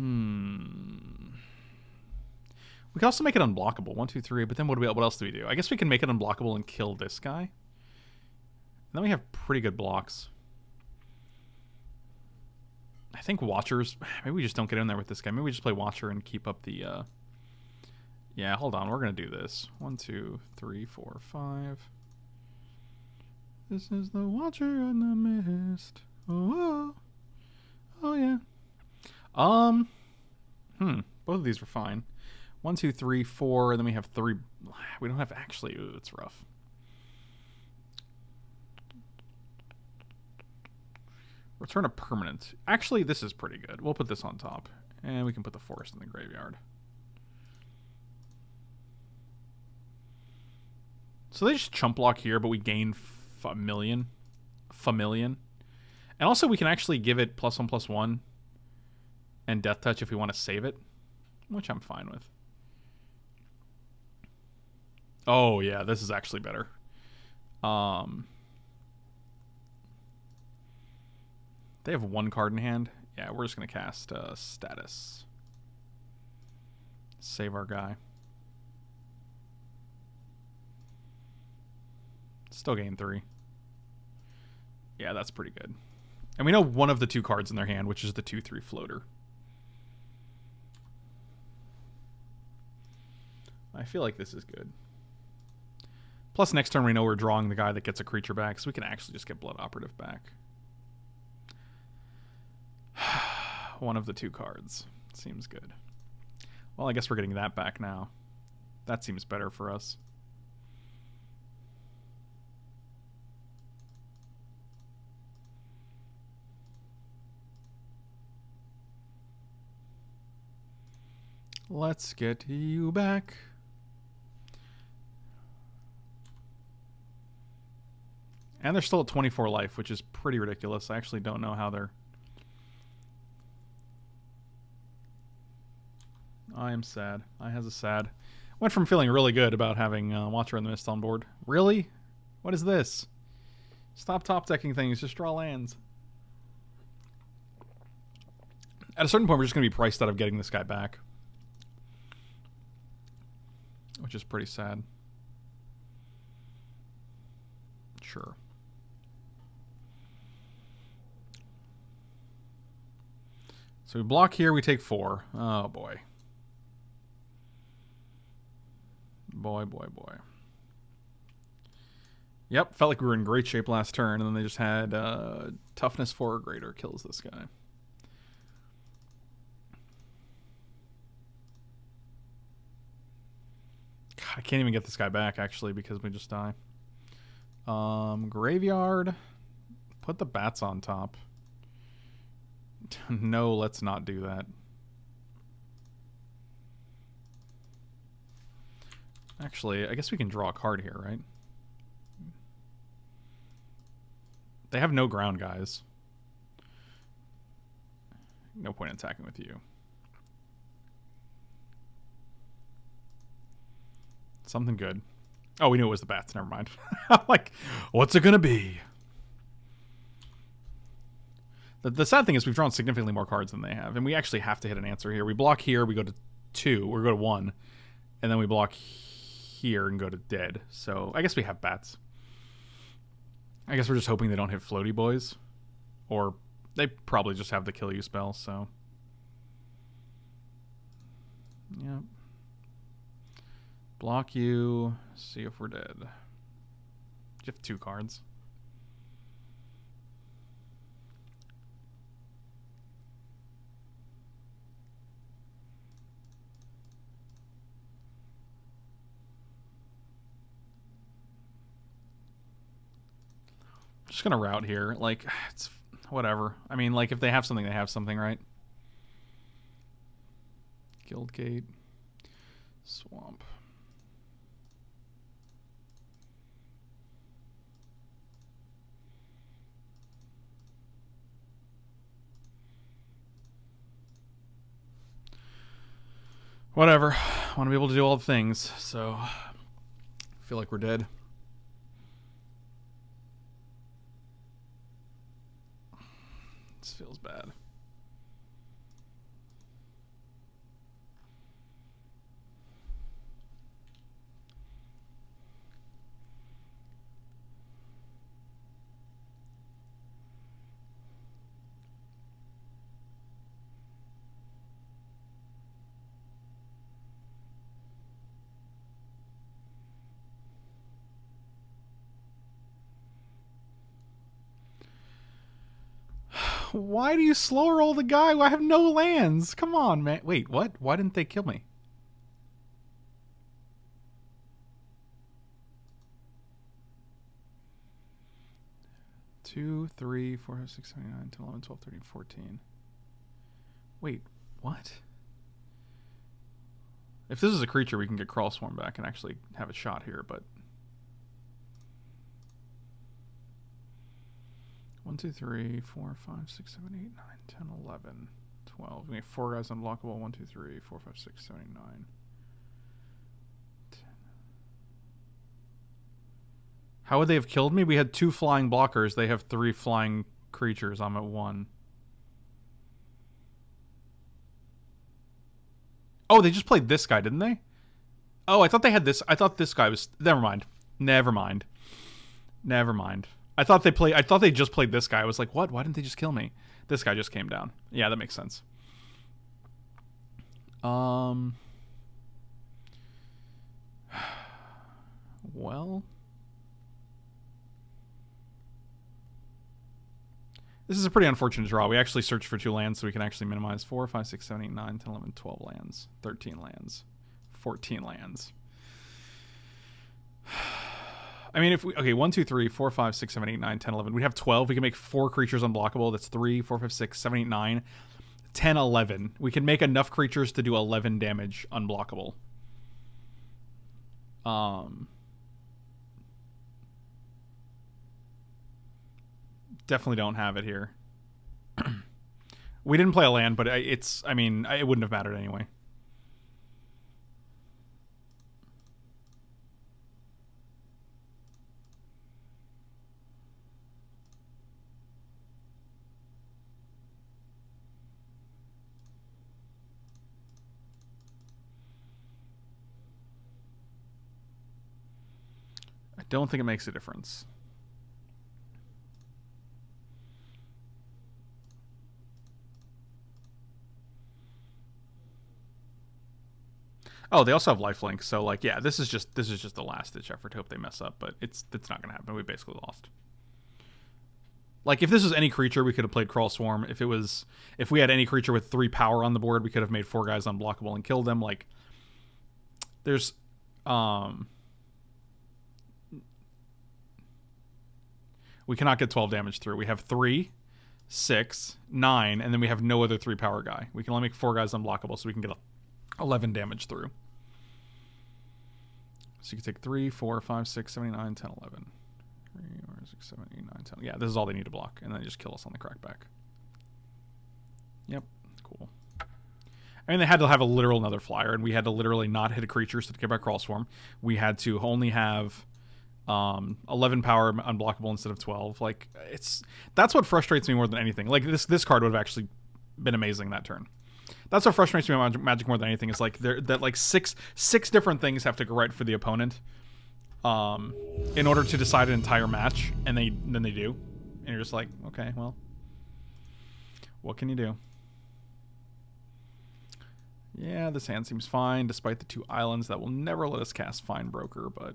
Hmm. We can also make it unblockable. One, two, three. But then what do we? What else do we do? I guess we can make it unblockable and kill this guy. And then we have pretty good blocks. I think Watchers... Maybe we just don't get in there with this guy. Maybe we just play Watcher and keep up the... Uh... Yeah, hold on. We're to do this. One, two, three, four, five. This is the Watcher in the Mist. Oh, oh, oh yeah. Um, hmm. Both of these were fine. One, two, three, four, and then we have three. We don't have actually. Ooh, it's rough. Return a permanent. Actually, this is pretty good. We'll put this on top. And we can put the forest in the graveyard. So they just chump block here, but we gain a million. Famillion. And also we can actually give it plus one, plus one. And death touch if we want to save it. Which I'm fine with. Oh, yeah, this is actually better. Um... They have one card in hand. Yeah, we're just to cast uh, Status. Save our guy. Still gain three. Yeah, that's pretty good. And we know one of the two cards in their hand, which is the 2-3 floater. I feel like this is good. Plus, next turn we know we're drawing the guy that gets a creature back, so we can actually just get Blood Operative back. one of the two cards. Seems good. Well, I guess we're getting that back now. That seems better for us. Let's get you back. And they're still at 24 life, which is pretty ridiculous. I actually don't know how they're I am sad. I has a sad. Went from feeling really good about having uh, Watcher in the Mist on board. Really? What is this? Stop top decking things. Just draw lands. At a certain point, we're just going to be priced out of getting this guy back. Which is pretty sad. Sure. So we block here, we take four. Oh boy. Boy, boy, boy. Yep, felt like we were in great shape last turn, and then they just had uh, toughness 4 or greater kills this guy. God, I can't even get this guy back, actually, because we just die. Um, graveyard. Put the bats on top. no, let's not do that. Actually, I guess we can draw a card here, right? They have no ground guys. No point in attacking with you. Something good. Oh, we knew it was the bats. Never mind. like, what's it going to be? The, the sad thing is we've drawn significantly more cards than they have, and we actually have to hit an answer here. We block here, we go to two, or go to one, and then we block here and go to dead. So I guess we have bats. I guess we're just hoping they don't hit floaty boys, or they probably just have the kill you spell. So, yep. Block you. See if we're dead. You have two cards. Just gonna route here. Like, it's whatever. I mean, like, if they have something, they have something, right? Guildgate. Swamp. Whatever. I want to be able to do all the things, so I feel like we're dead. This feels bad. Why do you slow roll the guy? I have no lands. Come on, man. Wait, what? Why didn't they kill me? Two, three, four, six, seven, nine, 10, 11, 12, 13, 14. Wait, what? If this is a creature, we can get Kraul Swarm back and actually have a shot here, but 1, 2, 3, 4, 5, 6, 7, 8, 9, 10, 11, 12. We have four guys unblockable. 1, 2, 3, 4, 5, 6, 7, 8, 9. 10. How would they have killed me? We had two flying blockers. They have three flying creatures. I'm at one. Oh, they just played this guy, didn't they? Oh, I thought they had this. I thought this guy was. Never mind. Never mind. Never mind. I thought they play. I thought they just played this guy. I was like, what? Why didn't they just kill me? This guy just came down. Yeah, that makes sense. Um. Well. This is a pretty unfortunate draw. We actually searched for two lands so we can actually minimize 4, 5, 6, 7, 8, 9, 10, 11, 12 lands, 13 lands, 14 lands. I mean, if we okay, one, two, three, four, five, six, seven, eight, nine, 10, 11. We have 12. We can make four creatures unblockable. That's 3, 4, 5, 6, 7, 8, 9, 10, 11. We can make enough creatures to do 11 damage unblockable. Um, definitely don't have it here. we didn't play a land, but it's, I mean, it wouldn't have mattered anyway. Don't think it makes a difference. Oh, they also have lifelink, so like, yeah, this is just this is just the last ditch effort. To hope they mess up, but it's it's not gonna happen. We basically lost. Like if this was any creature, we could have played Kraul Swarm. If it was if we had any creature with three power on the board, we could have made four guys unblockable and killed them. Like there's um we cannot get 12 damage through. We have three, six, nine, and then we have no other three power guy. We can only make four guys unblockable, so we can get 11 damage through. So you can take 3, 4, 5, 6, 7, 9, 10, 11. Three, four, six, seven, eight, nine, ten. Yeah, this is all they need to block, and then just kill us on the crackback. Yep, cool. I mean, they had to have a literal another flyer, and we had to literally not hit a creature so to get by Kraul Swarm. We had to only have um 11 power unblockable instead of 12 like it's that's what frustrates me more than anything. Like this this card would have actually been amazing that turn. That's what frustrates me about magic more than anything is like there that like six six different things have to go right for the opponent um in order to decide an entire match and they then they do. And you're just like okay well what can you do? Yeah this hand seems fine despite the two islands that will never let us cast Findbroker but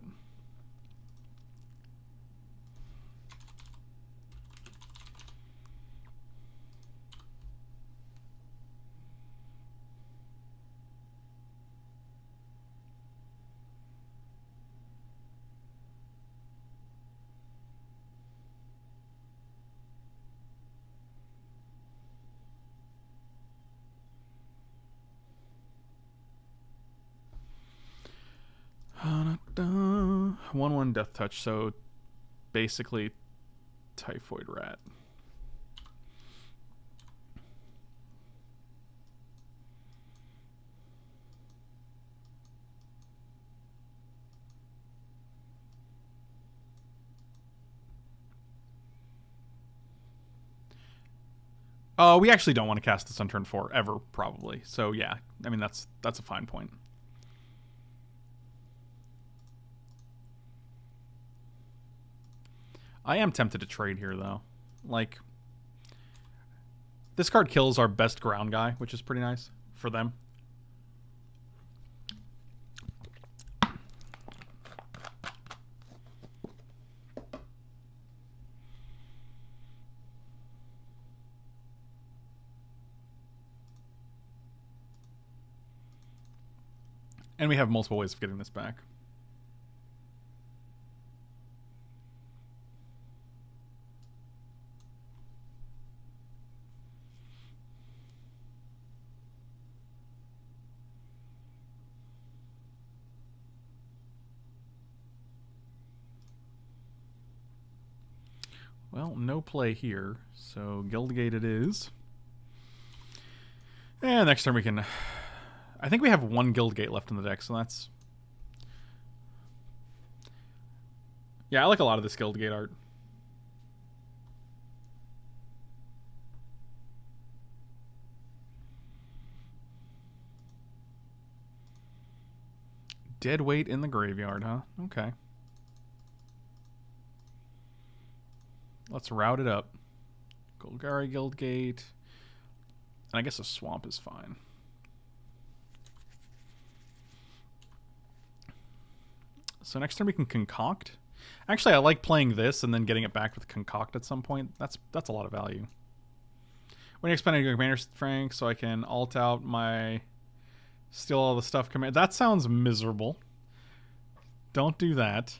One one death touch, so basically typhoid rat. Uh, we actually don't want to cast this on turn four ever, probably. So yeah, I mean that's that's a fine point. I am tempted to trade here, though. Like, this card kills our best ground guy, which is pretty nice for them. And we have multiple ways of getting this back. Well, no play here, so Guildgate it is. And next turn we can... I think we have one Guildgate left in the deck, so that's... Yeah, I like a lot of this Guildgate art. Dead weight in the graveyard, huh? Okay. Let's route it up. Golgari Guildgate. And I guess a swamp is fine. So next time we can concoct. Actually, I like playing this and then getting it back with concoct at some point. That's that's a lot of value. When you expand your commander Frank, so I can alt out my steal all the stuff command. That sounds miserable. Don't do that.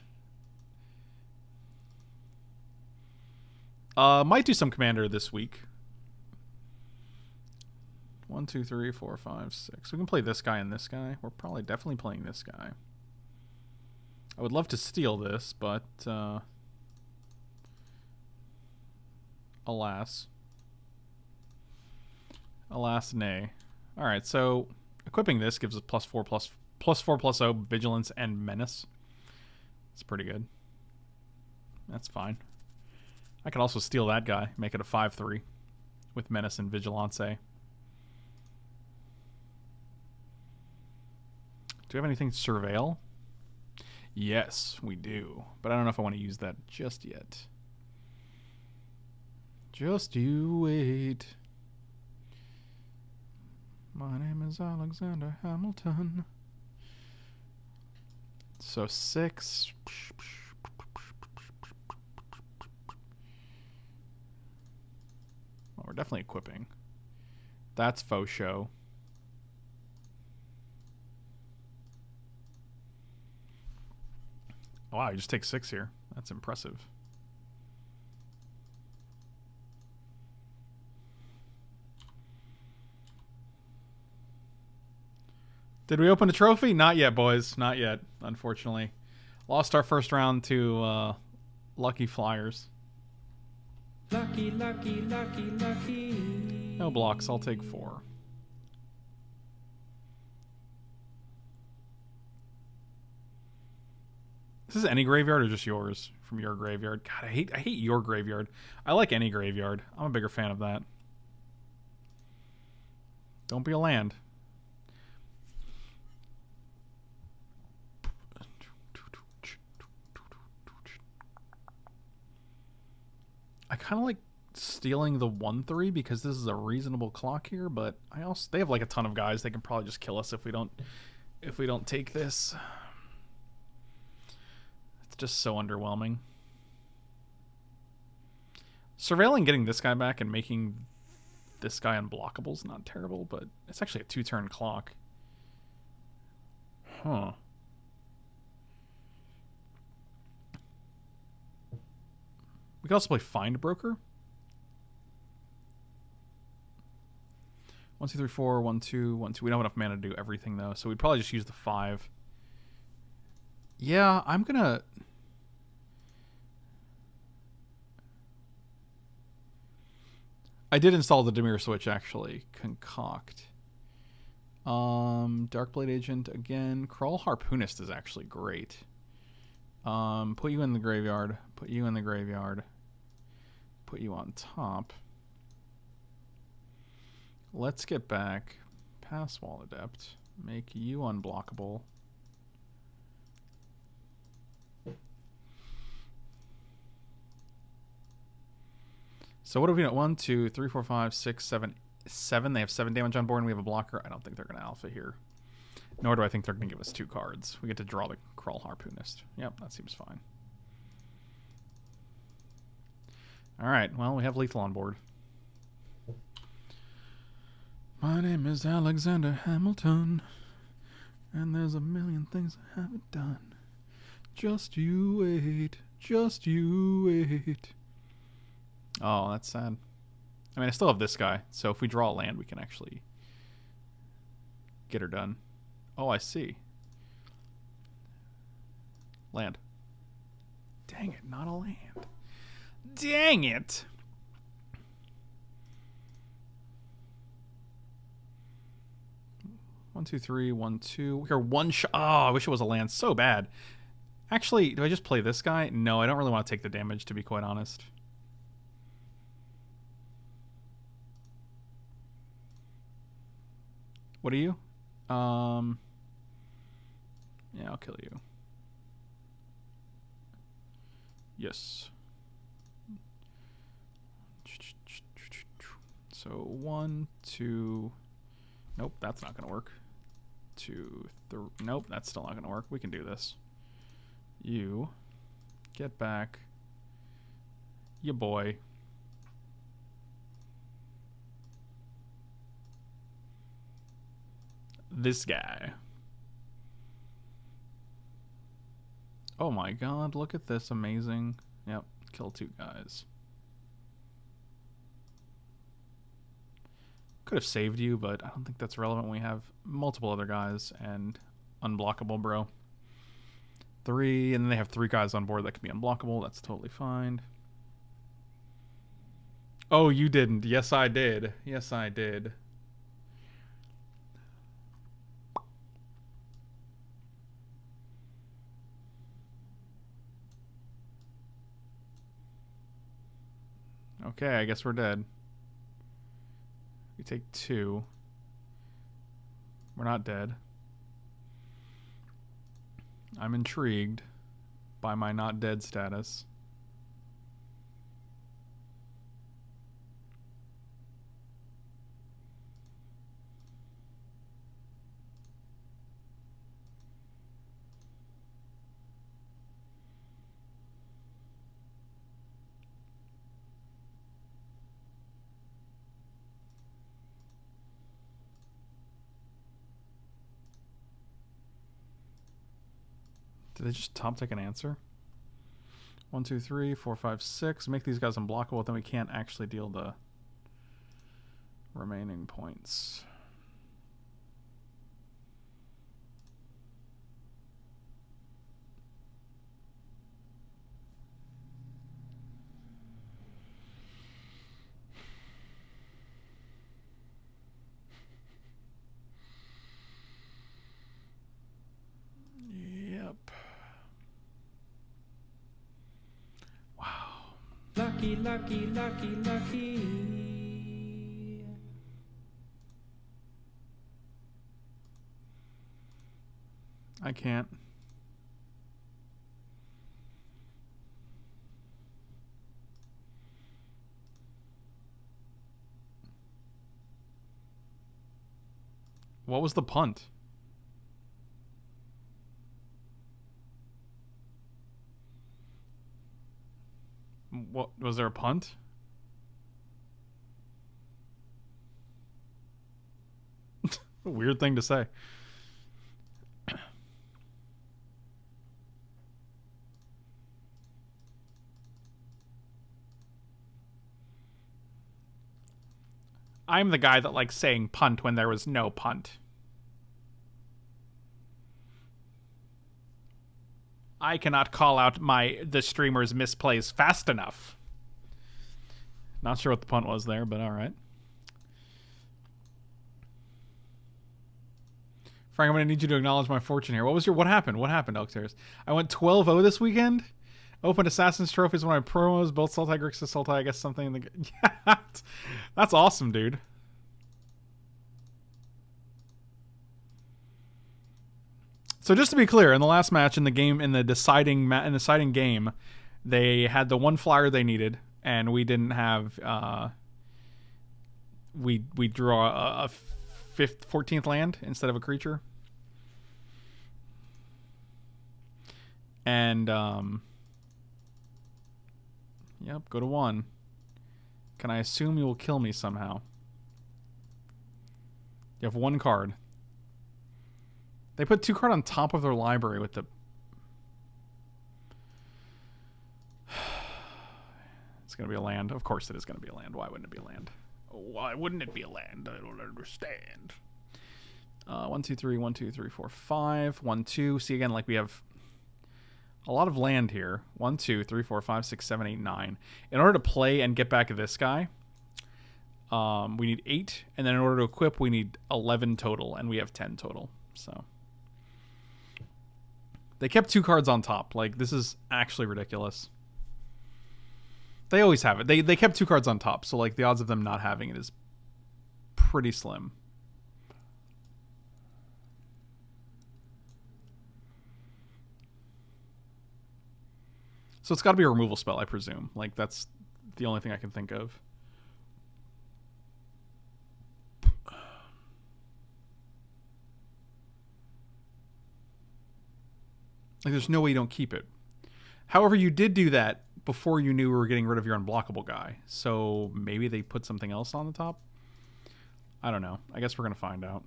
Uh, might do some commander this week. One, two, three, four, five, six. We can play this guy and this guy. We're probably definitely playing this guy. I would love to steal this, but uh, alas. Alas, nay. Alright, so equipping this gives us plus four plus plus four plus O, vigilance, and menace. It's pretty good. That's fine. I could also steal that guy, make it a 5-3 with Menace and Vigilance. Do we have anything to Surveil? Yes, we do. But I don't know if I want to use that just yet. Just you wait. My name is Alexander Hamilton. So six. We're definitely equipping. That's faux show. Oh, wow, you just take six here. That's impressive. Did we open the trophy? Not yet, boys. Not yet, unfortunately. Lost our first round to uh, Lucky Flyers. Lucky, lucky, lucky, lucky. No blocks, I'll take four. This Is any graveyard or just yours from your graveyard? God, I hate I hate your graveyard. I like any graveyard. I'm a bigger fan of that. Don't be a land. I kind of like stealing the 1-3 because this is a reasonable clock here, but I also they have like a ton of guys. They can probably just kill us if we don't if we don't take this. It's just so underwhelming. Surveilling getting this guy back and making this guy unblockable is not terrible, but it's actually a two-turn clock. Huh. We could also play Findbroker. One, two, three, four, one, two, one, two. We don't have enough mana to do everything though, so we'd probably just use the five. Yeah, I'm gonna. I did install the Dimir switch actually. Concoct. Um, Darkblade Agent again. Kraul Harpoonist is actually great. Um, put you in the graveyard. Put you in the graveyard put you on top. Let's get back Passwall Adept. Make you unblockable. So what have we got? One, two, three, four, five, six, seven, seven. They have seven damage on board and we have a blocker. I don't think they're going to alpha here. Nor do I think they're going to give us two cards. We get to draw the Kraul Harpoonist. Yep, that seems fine. All right, well, we have lethal on board. My name is Alexander Hamilton, and there's a million things I haven't done. Just you wait, just you wait. Oh, that's sad. I mean, I still have this guy, so if we draw a land, we can actually get her done. Oh, I see. Land. Dang it, not a land. Dang it. One, two, three, one, two. We are one shot. Oh, I wish it was a land so bad. Actually, do I just play this guy? No, I don't really want to take the damage, to be quite honest. What are you? Um, yeah, I'll kill you. Yes. So one, two. Nope, that's not to work. Two, three. Nope, that's still not to work. We can do this. You get back. You boy. This guy. Oh my god, look at this amazing. Yep, kill two guys. Could have saved you, but I don't think that's relevant. We have multiple other guys and unblockable, bro. Three, and then they have three guys on board that can be unblockable. That's totally fine. Oh, you didn't. Yes, I did. Yes, I did. Okay, I guess we're dead. We take two. We're not dead. I'm intrigued by my not dead status. They just top take an answer? One, two, three, four, five, six. Make these guys unblockable, then we can't actually deal the remaining points. Lucky, lucky, lucky. I can't. What was the punt? What was there a punt? Weird thing to say. I'm the guy that likes saying punt when there was no punt. I cannot call out my the streamer's misplays fast enough. Not sure what the punt was there, but all right. Frank, I'm gonna need you to acknowledge my fortune here. What was your what happened? What happened, Elxers? I went 12-0 this weekend. Opened Assassin's trophies when I promos, both Sultai Grixis Sultai, I guess something in the Yeah. That's awesome, dude. So just to be clear, in the last match in the game in the deciding ma- in the deciding game, they had the one flyer they needed and we didn't have uh we we draw a, a fifth 14th land instead of a creature. And um Yep, go to 1. Can I assume you will kill me somehow? You have one card. They put two card on top of their library with the. It's gonna be a land. Of course, it is gonna be a land. Why wouldn't it be a land? Why wouldn't it be a land? I don't understand. Uh, one, two, three, one, two, three, four, five, one, two. See again, like we have a lot of land here. One, two, three, four, five, six, seven, eight, nine. In order to play and get back this guy, um, we need eight, and then in order to equip, we need eleven total, and we have ten total. So they kept two cards on top. Like this is actually ridiculous. They always have it. They they kept two cards on top, so like the odds of them not having it is pretty slim. So it's got to be a removal spell, I presume. Like that's the only thing I can think of. Like there's no way you don't keep it. However, you did do that before you knew we were getting rid of your unblockable guy. So maybe they put something else on the top. I don't know. I guess we're gonna find out.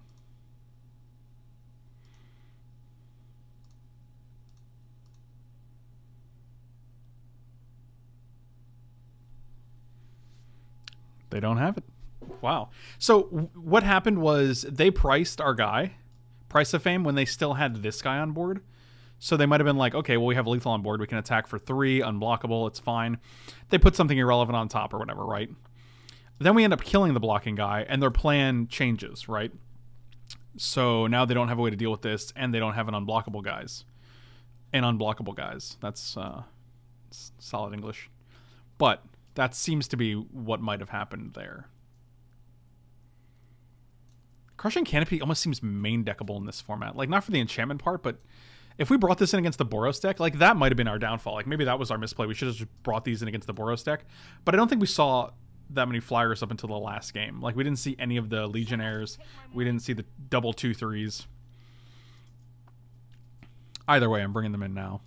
They don't have it. Wow. So what happened was they priced our guy, Price of Fame, when they still had this guy on board. So they might have been like, okay, well we have a lethal on board, we can attack for three, unblockable, it's fine. They put something irrelevant on top or whatever, right? Then we end up killing the blocking guy, and their plan changes, right? So now they don't have a way to deal with this, and they don't have an unblockable guys, an unblockable guys. That's uh, solid English, but that seems to be what might have happened there. Crushing Canopy almost seems main deckable in this format. Like, not for the enchantment part, but if we brought this in against the Boros deck, like, that might have been our downfall. Like, maybe that was our misplay. We should have just brought these in against the Boros deck. But I don't think we saw that many flyers up until the last game. Like, we didn't see any of the Legionnaires. We didn't see the double two threes. Either way, I'm bringing them in now.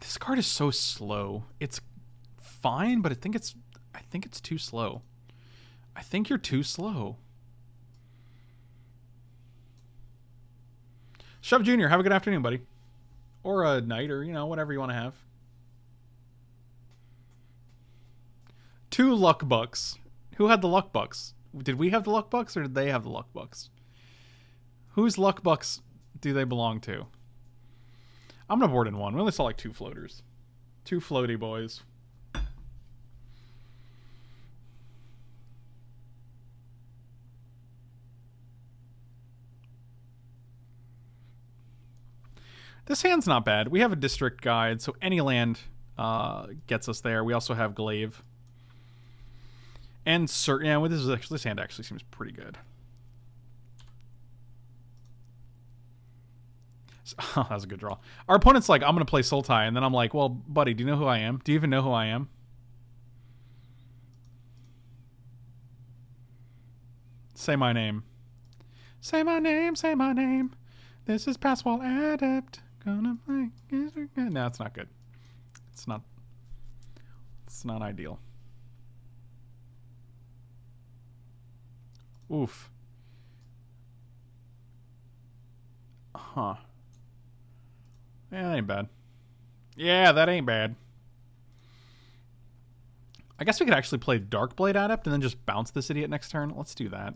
This card is so slow. It's fine, but I think it's I think it's too slow. I think you're too slow. Shove Junior, have a good afternoon, buddy. Or a night, or you know, whatever you want to have. Two luck bucks. Who had the luck bucks? Did we have the luck bucks, or did they have the luck bucks? Whose luck bucks do they belong to? I'm gonna board in one. We only saw like two floaters. Two floaty boys. This hand's not bad. We have a district guide, so any land uh, gets us there. We also have glaive. And certain, yeah, well, this is actually, this hand actually seems pretty good. Oh, that was a good draw. Our opponent's like, I'm going to play Sultai. And then I'm like, well, buddy, do you know who I am? Do you even know who I am? Say my name. Say my name, say my name. This is Passwall Adept. Gonna play. No, it's not good. It's not. It's not ideal. Oof. Huh. Yeah, that ain't bad. Yeah, that ain't bad. I guess we could actually play Darkblade Adept and then just bounce this idiot next turn. Let's do that.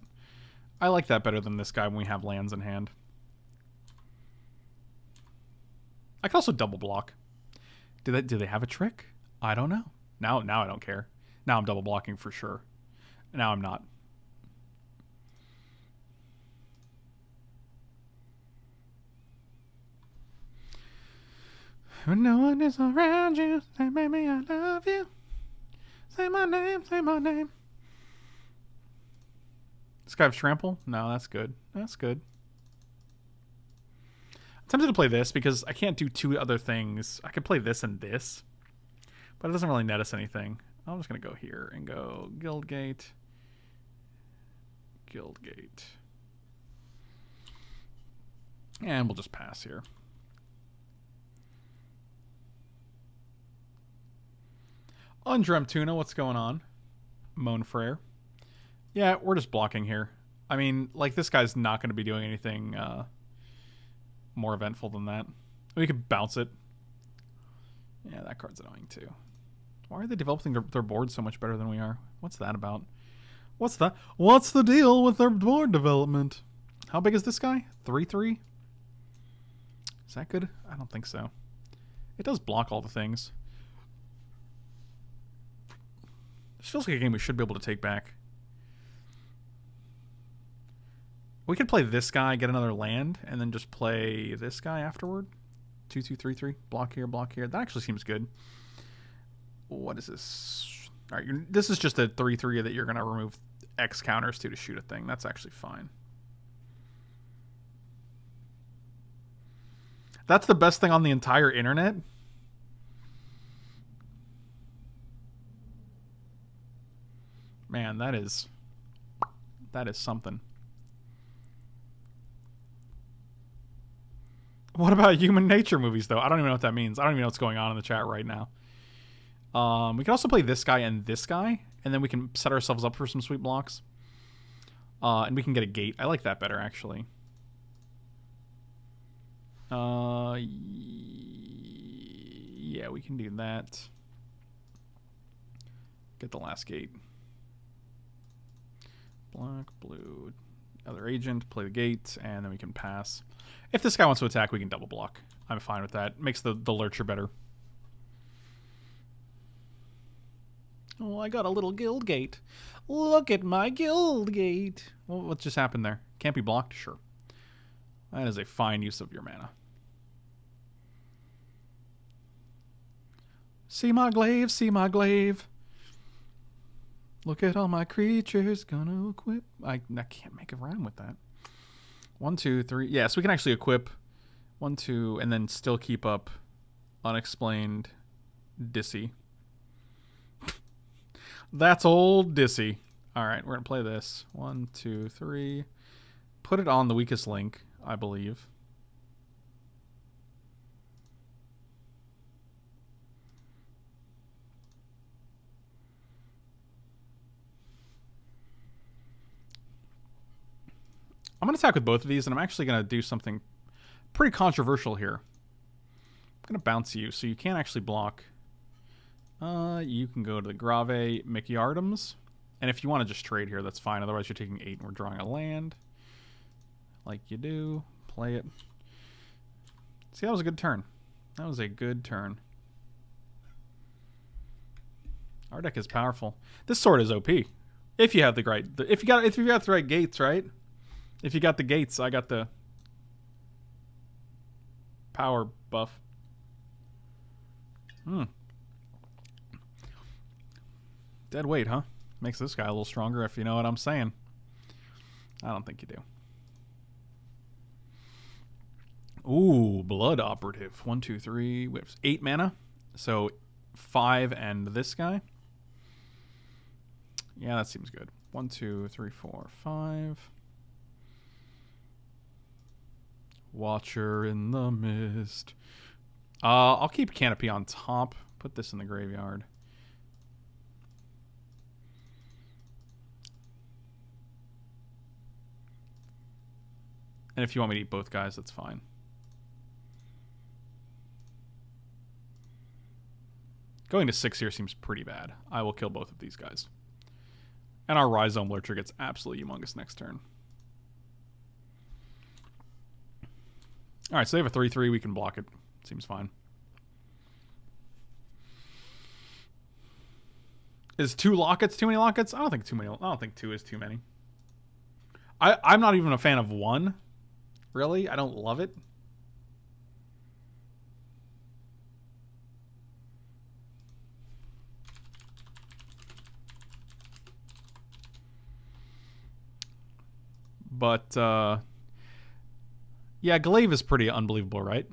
I like that better than this guy when we have lands in hand. I can also double block. Do they do they have a trick? I don't know. Now now I don't care. Now I'm double blocking for sure. Now I'm not. When no one is around you, say baby I love you. Say my name, say my name. This guy have trample? No, that's good. That's good. Tempted to play this because I can't do two other things. I could play this and this, but it doesn't really net us anything. I'm just gonna go here and go Guildgate, Guildgate, and we'll just pass here. Undreamt Tuna, what's going on? Moan Frere. Yeah, we're just blocking here. I mean, like, this guy's not going to be doing anything uh, more eventful than that. We could bounce it. Yeah, that card's annoying too. Why are they developing their, their board so much better than we are? What's that about? What's that? What's the deal with their board development? How big is this guy? 3-3? Is that good? I don't think so. It does block all the things. This feels like a game we should be able to take back. We could play this guy, get another land, and then just play this guy afterward. Two, two, three, three. Block here, block here. That actually seems good. What is this? All right, this is just a three, three that you're gonna remove X counters to to shoot a thing. That's actually fine. That's the best thing on the entire internet. Man, that is that is something. What about human nature movies though? I don't even know what that means. I don't even know what's going on in the chat right now. Um, we can also play this guy and this guy, and then we can set ourselves up for some sweet blocks. Uh, and we can get a gate. I like that better actually. Uh, yeah, we can do that. Get the last gate. Black, blue, other agent, play the gate, and then we can pass. If this guy wants to attack, we can double block. I'm fine with that. Makes the, the lurcher better. Oh, I got a little guild gate. Look at my guild gate. Well, what just happened there? Can't be blocked? Sure. That is a fine use of your mana. See my glaive, see my glaive. Look at all my creatures gonna equip. I, I can't make a rhyme with that. One, two, three. Yes, yeah, so we can actually equip one, two, and then still keep up unexplained Dissy. That's old Dissy. All right, we're gonna play this. One, two, three. Put it on the weakest link, I believe. I'm going to attack with both of these, and I'm actually going to do something pretty controversial here. I'm going to bounce you, so you can't actually block. Uh, you can go to the Grave McYardums. And if you want to just trade here, that's fine. Otherwise, you're taking 8 and we're drawing a land. Like you do. Play it. See, that was a good turn. That was a good turn. Our deck is powerful. This sword is OP. If you have the right, if you got, if you got the right gates, right? If you got the gates, I got the power buff. Hmm. Dead weight, huh? Makes this guy a little stronger if you know what I'm saying. I don't think you do. Ooh, blood operative. One, two, three. Have eight mana. So five and this guy. Yeah, that seems good. One, two, three, four, five. Watcher in the mist. Uh, I'll keep Canopy on top. Put this in the graveyard. And if you want me to eat both guys, that's fine. Going to six here seems pretty bad. I will kill both of these guys. And our Rhizome Lurcher gets absolutely humongous next turn. Alright, so they have a 3-3. We can block it. Seems fine. Is two lockets too many lockets? I don't think too many. I don't think two is too many. I, I'm not even a fan of one. Really? I don't love it. But uh, yeah, Glaive is pretty unbelievable, right?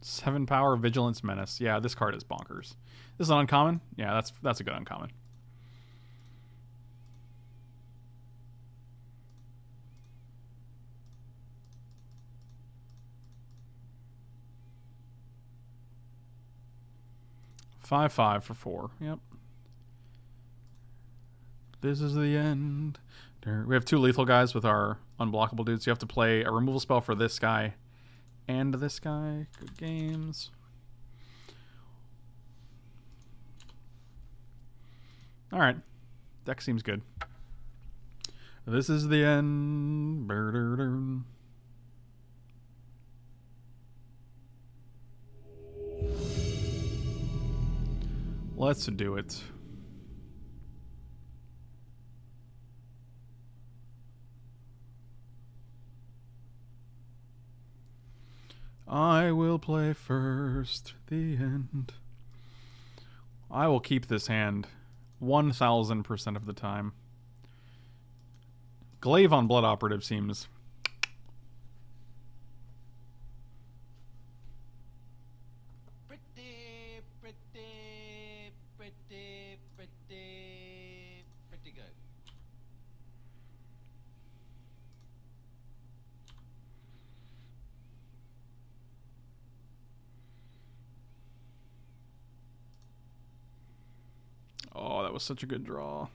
Seven power, vigilance, menace. Yeah, this card is bonkers. This is an uncommon. Yeah, that's that's a good uncommon. Five five for four. Yep. This is the end. We have two lethal guys with our unblockable dudes. You have to play a removal spell for this guy and this guy. Good games. All right. Deck seems good. This is the end. Let's do it. I will play first, the end. I will keep this hand 1000% of the time. Glaive on Blood Operative seems Pretty, pretty, pretty, pretty, pretty good. Oh, that was such a good draw.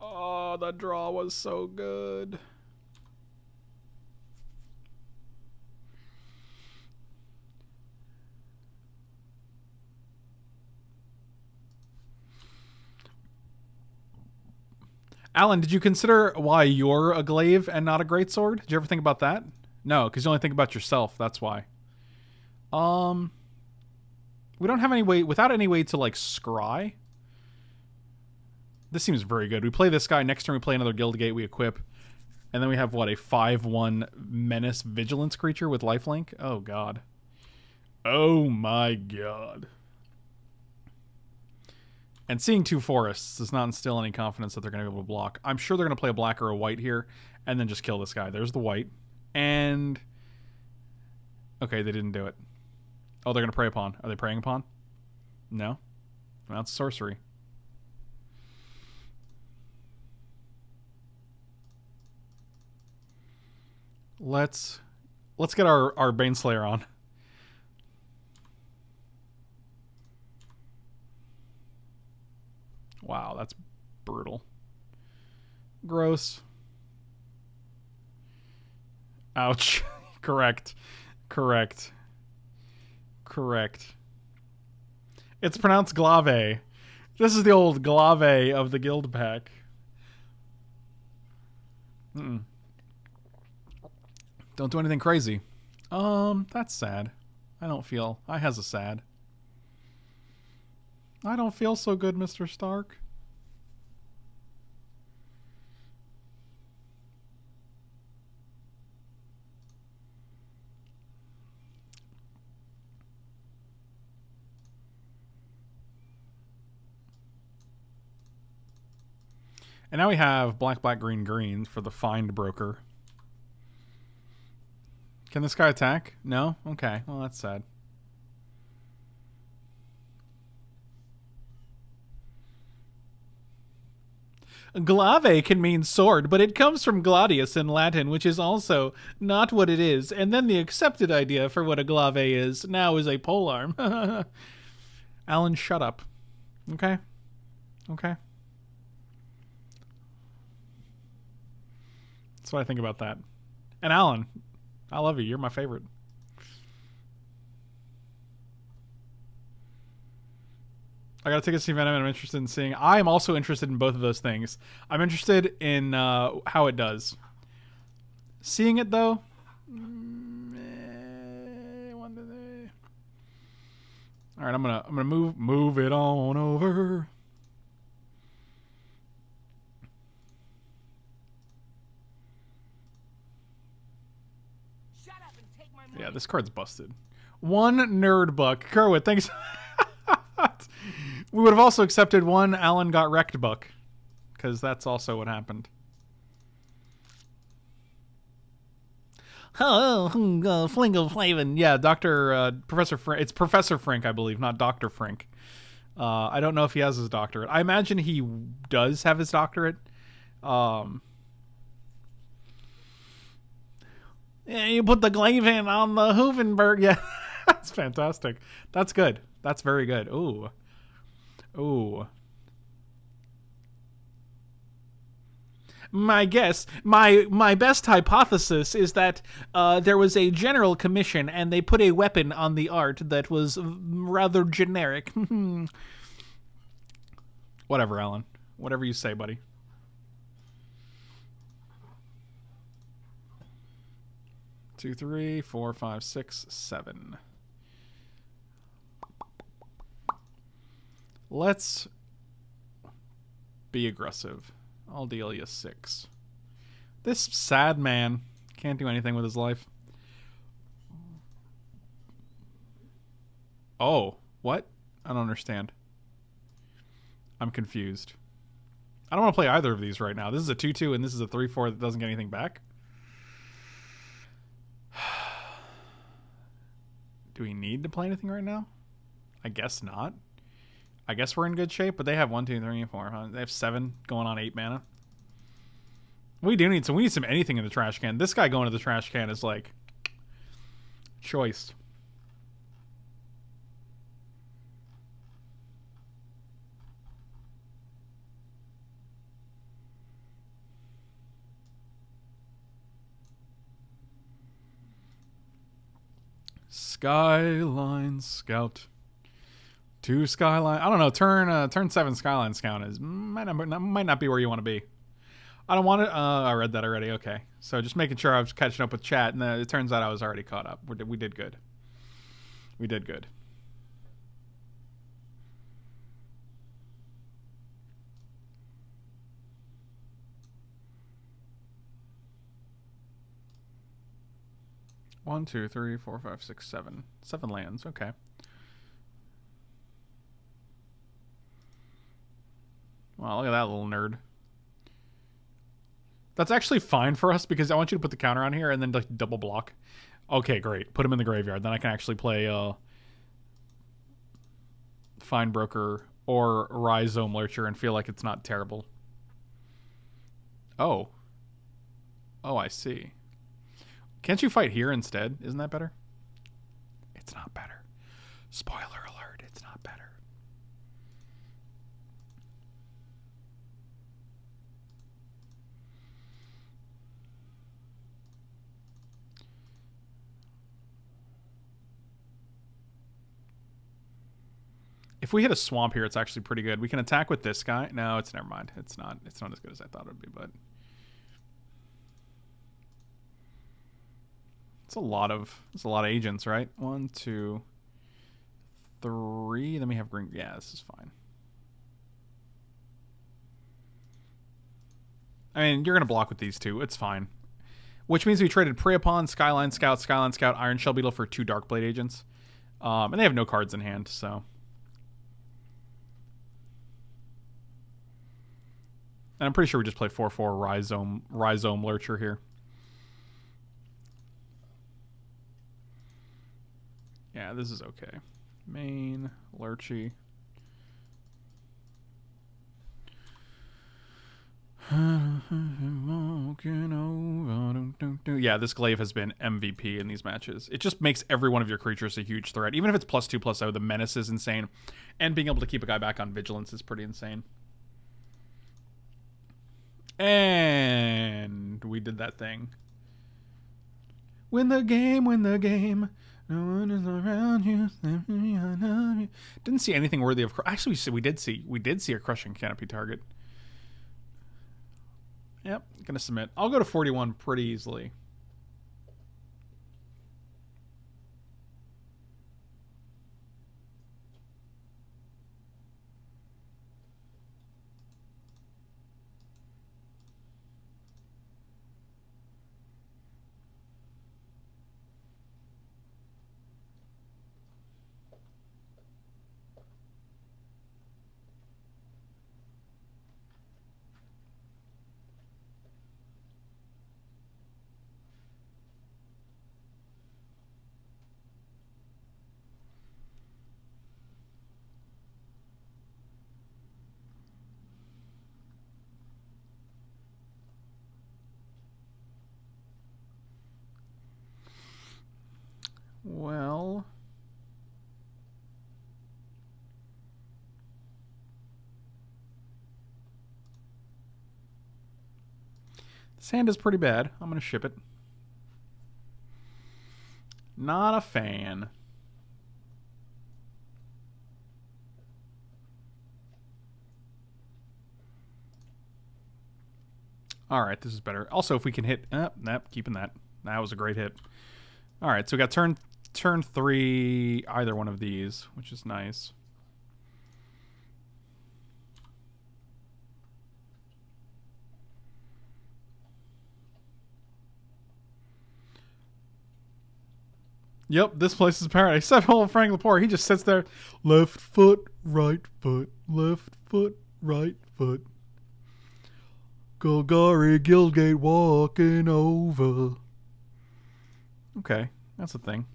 Oh, the draw was so good. Alan, did you consider why you're a glaive and not a greatsword? Did you ever think about that? No, because you only think about yourself. That's why. Um, we don't have any way without any way to like scry. This seems very good. We play this guy next turn. We play another Guildgate. We equip, and then we have what a five-one menace vigilance creature with lifelink. Oh god. Oh my god. And seeing two forests does not instill any confidence that they're going to be able to block. I'm sure they're going to play a black or a white here, and then just kill this guy. There's the white, and okay, they didn't do it. Oh, they're going to prey upon. Are they preying upon? No. That's sorcery. Let's let's get our our Baneslayer on. Wow, that's brutal. Gross. Ouch. Correct. Correct. Correct. It's pronounced Glave. This is the old Glave of the Guildpact. Mm-mm. Don't do anything crazy. Um, that's sad. I don't feel. I has a sad. I don't feel so good, Mr. Stark. And now we have black, black, green, green for the Findbroker. Can this guy attack? No? Okay. Well, that's sad. Glave can mean sword, but it comes from gladius in Latin, which is also not what it is. And then the accepted idea for what a glave is now is a polearm. Alan, shut up. Okay? Okay. What I think about that. And Alan, I love you. You're my favorite. I take a see Venom, and I'm interested in seeing. I am also interested in both of those things. I'm interested in uh, how it does. Seeing it though. mm, eh, to All right, I'm gonna I'm gonna move move it on over. Yeah, this card's busted. One nerd buck. Kerwit, thanks. we would have also accepted one Alan got wrecked buck. Because that's also what happened. Hello, uh, Flingo Flavin. Yeah, Doctor uh, Professor Frank. It's Professor Frank, I believe, not Doctor Frank. Uh, I don't know if he has his doctorate. I imagine he does have his doctorate. Um, yeah, you put the Glavin on the Hoovenberg. Yeah, that's fantastic. That's good. That's very good. Ooh, ooh. My guess, my my best hypothesis is that uh, there was a general commission and they put a weapon on the art that was rather generic. Whatever, Alan. Whatever you say, buddy. Two, three, four, five, six, seven. Let's be aggressive. I'll deal you six. This sad man can't do anything with his life. Oh, what? I don't understand. I'm confused. I don't want to play either of these right now. This is a 2-2 and this is a 3-4 that doesn't get anything back. Do we need to play anything right now? I guess not. I guess we're in good shape, but they have one, two, three, four. Huh? They have seven going on eight mana. We do need some. We need some anything in the trash can. This guy going to the trash can is like choice. Skyline Scout. Two Skyline. I don't know. Turn uh, turn seven Skyline Scout is might not might not be where you want to be. I don't want to. Uh, I read that already. Okay, so just making sure I was catching up with chat, and it turns out I was already caught up. We did, we did good. We did good. One, two, three, four, five, six, seven. Seven lands. Okay. Wow, look at that little nerd. That's actually fine for us because I want you to put the counter on here and then like double block. Okay, great. Put him in the graveyard. Then I can actually play uh Findbroker or Rhizome Lurcher and feel like it's not terrible. Oh. Oh, I see. Can't you fight here instead? Isn't that better? It's not better. Spoiler alert, it's not better. If we hit a swamp here, it's actually pretty good. We can attack with this guy. No, it's never mind. It's not. It's not as good as I thought it would be, but it's a lot of it's a lot of agents, right? One, two, three. Then we have green. Yeah, this is fine. I mean, you're gonna block with these two. It's fine. Which means we traded Prey Upon, Skyline Scout, Skyline Scout, Ironshell Beetle for two Darkblade agents. Um, and they have no cards in hand, so. And I'm pretty sure we just play 4 4 Rhizome, Rhizome Lurcher here. Yeah, this is okay. Main, Lurchy. Yeah, this glaive has been MVP in these matches. It just makes every one of your creatures a huge threat. Even if it's plus two plus the menace is insane. And being able to keep a guy back on vigilance is pretty insane. And we did that thing. Win the game, win the game. No one is around you. Didn't see anything worthy of. Actually, we did see we did see a crushing canopy target. Yep, gonna submit. I'll go to 41 pretty easily. Well. This hand is pretty bad. I'm going to ship it. Not a fan. All right, this is better. Also, if we can hit... Uh, keeping that. That was a great hit. All right, so we got turn turn three, either one of these, which is nice. Yep, this place is paradise. Except old Frank Lepore, he just sits there, left foot, right foot, left foot, right foot. Golgari Guildgate walking over. Okay, that's a thing.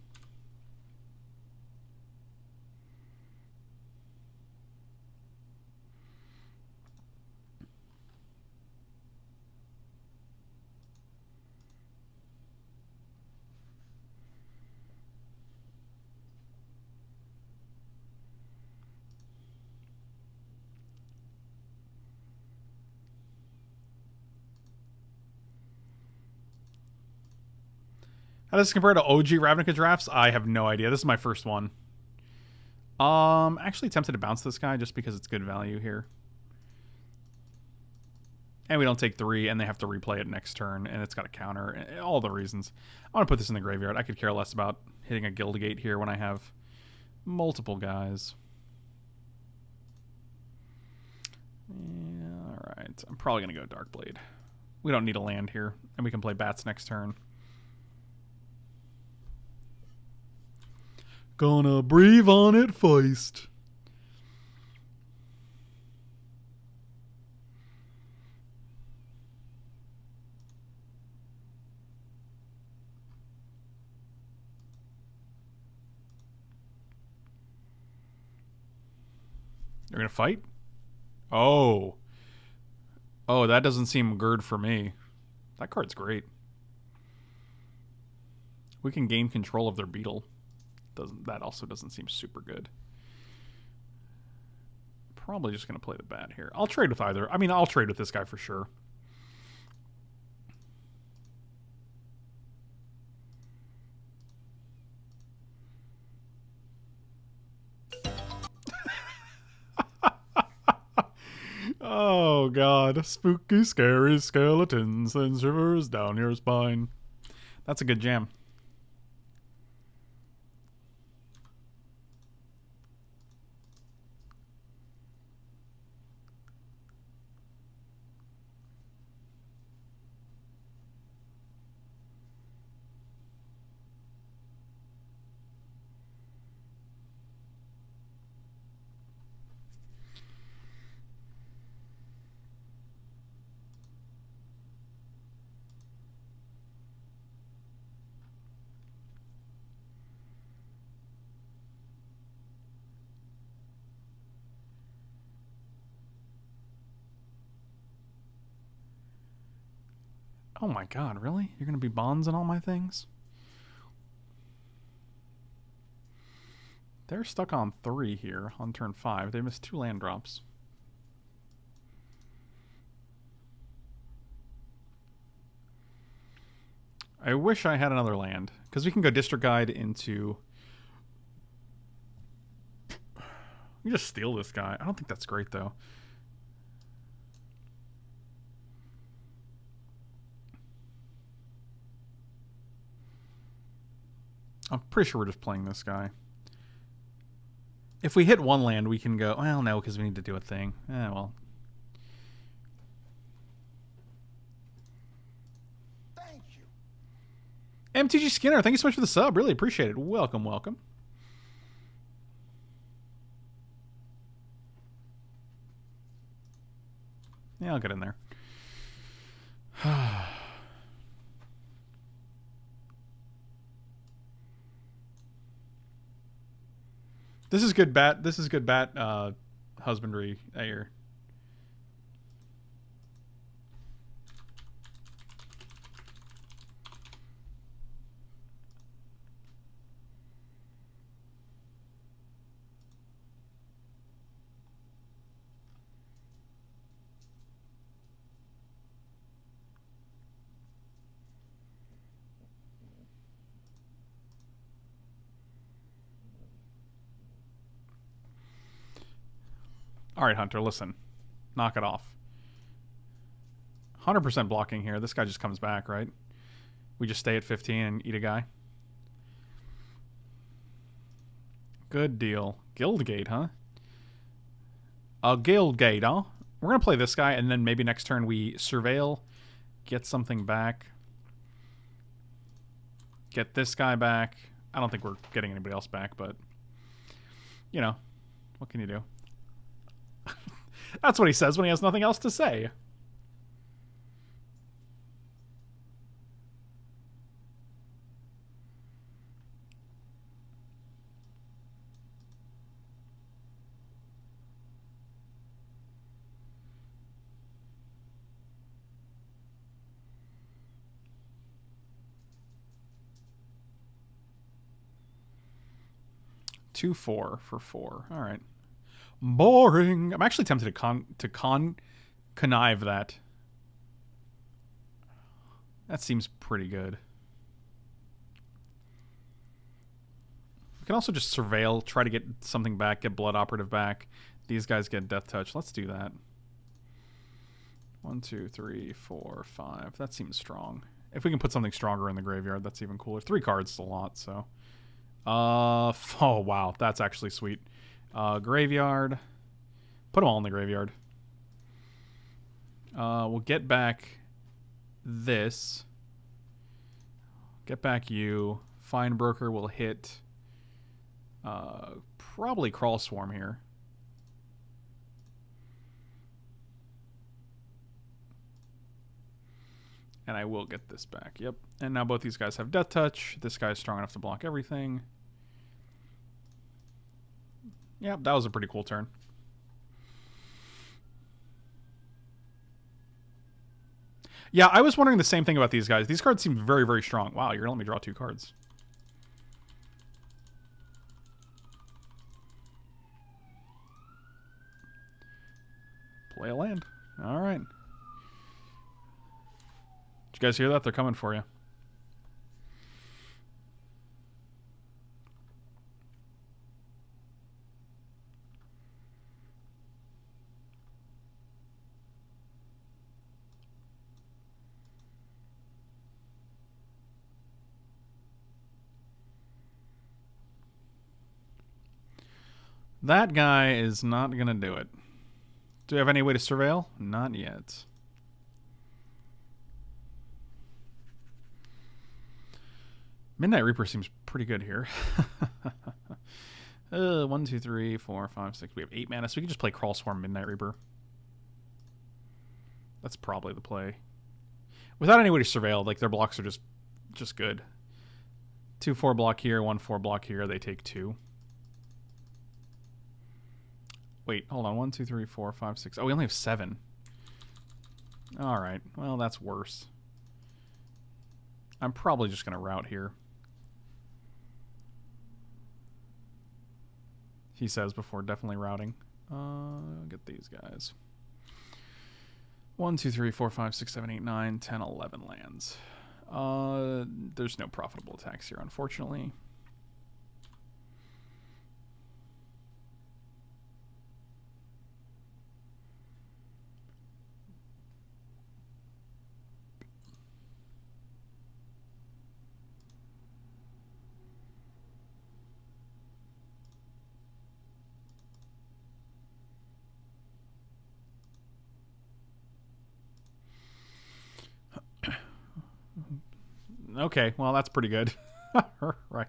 How does this compare to OG Ravnica drafts? I have no idea. This is my first one. Um, actually tempted to bounce this guy just because it's good value here. And we don't take three, and they have to replay it next turn, and it's got a counter. All the reasons. I want to put this in the graveyard. I could care less about hitting a Guildgate here when I have multiple guys. Yeah, all right. I'm probably going to go Darkblade. We don't need a land here, and we can play Bats next turn. Gonna breathe on it first. They're gonna fight? Oh. Oh, that doesn't seem good for me. That card's great. We can gain control of their beetle doesn't that also doesn't seem super good. Probably just gonna play the bat here. I'll trade with either. I mean, I'll trade with this guy for sure. oh god, spooky, scary skeletons sends shivers down your spine. That's a good jam. Oh my god, really? You're gonna be bonds and all my things? They're stuck on three here on turn five. They missed two land drops. I wish I had another land because we can go district guide into. We just steal this guy. I don't think that's great though. I'm pretty sure we're just playing this guy. If we hit one land, we can go, well, no, because we need to do a thing. Eh, well. Thank you. MTG Skinner, thank you so much for the sub. Really appreciate it. Welcome, welcome. Yeah, I'll get in there. this is good bat. This is good bat uh, husbandry here. All right, Hunter, listen. Knock it off. 100% blocking here. This guy just comes back, right? We just stay at 15 and eat a guy. Good deal. Guildgate, huh? A Guildgate, huh? We're going to play this guy, and then maybe next turn we surveil, get something back, get this guy back. I don't think we're getting anybody else back, but, you know, what can you do? That's what he says when he has nothing else to say. Two four for four. All right. Boring. I'm actually tempted to con to con connive that. That seems pretty good. We can also just surveil, try to get something back, get blood operative back. These guys get death touch. Let's do that. One, two, three, four, five. That seems strong. If we can put something stronger in the graveyard, that's even cooler. Three cards is a lot, so. Uh, oh wow, that's actually sweet. Uh, graveyard. Put them all in the graveyard. Uh, we'll get back this. Get back you. Findbroker will hit uh, probably Kraul Swarm here. And I will get this back. Yep. And now both these guys have Death Touch. This guy's strong enough to block everything. Yeah, that was a pretty cool turn. Yeah, I was wondering the same thing about these guys. These cards seem very, very strong. Wow, you're going to let me draw two cards. Play a land. All right. Did you guys hear that? They're coming for you. That guy is not going to do it. Do we have any way to surveil? Not yet. Midnight Reaper seems pretty good here. uh, one, two, three, four, five, six. We have eight mana, so we can just play Kraul Swarm Midnight Reaper. That's probably the play. Without any way to surveil, like their blocks are just just good. Two four block here, one four block here. They take two. Wait, hold on. One, two, three, four, five, six. Oh, we only have seven. All right. Well, that's worse. I'm probably just going to route here. He says before definitely routing. Uh, get these guys. 1, 2, 3, 4, 5, 6, 7, 8, 9, 10, 11 lands. Uh, there's no profitable attacks here, unfortunately. Okay, well, that's pretty good. right.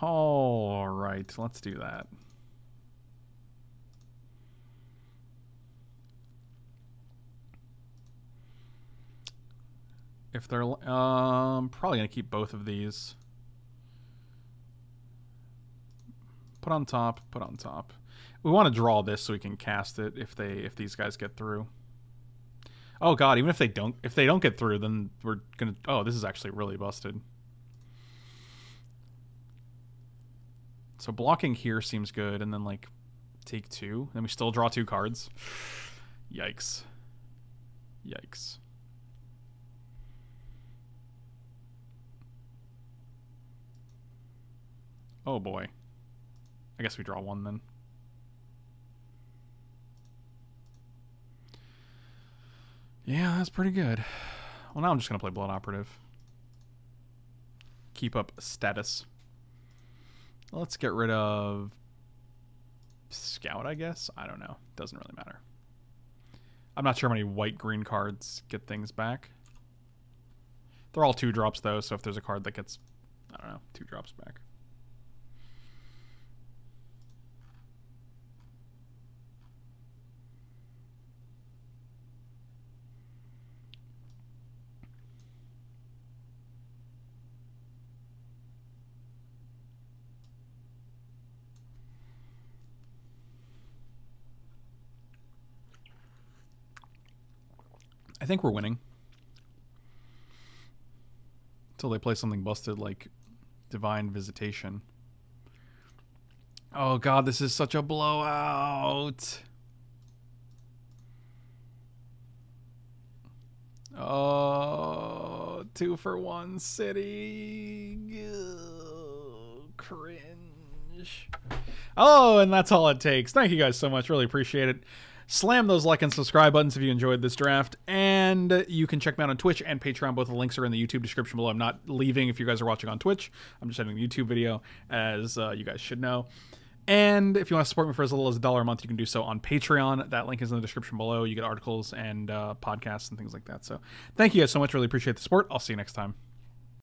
All right, let's do that. If they're um probably gonna keep both of these. Put on top, put on top. We want to draw this so we can cast it if they if these guys get through. Oh god, even if they don't if they don't get through, then we're gonna oh, this is actually really busted. So blocking here seems good, and then like take two. Then we still draw two cards. Yikes. Yikes. Oh boy. I guess we draw one then. Yeah, that's pretty good. Well, now I'm just going to play Blood Operative. Keep up status. Let's get rid of Scout, I guess. I don't know. Doesn't really matter. I'm not sure how many white-green cards get things back. They're all two drops, though, so if there's a card that gets, I don't know, two drops back. I think we're winning. Until they play something busted like Divine Visitation. Oh god, this is such a blowout. Oh, two for one city. Ugh, cringe. Oh, and that's all it takes. Thank you guys so much. Really appreciate it. Slam those like and subscribe buttons if you enjoyed this draft. And you can check me out on Twitch and Patreon. Both the links are in the YouTube description below. I'm not leaving if you guys are watching on Twitch. I'm just having a YouTube video, as uh, you guys should know. And if you want to support me for as little as a dollar a month, you can do so on Patreon. That link is in the description below. You get articles and uh, podcasts and things like that. So thank you guys so much. Really appreciate the support. I'll see you next time.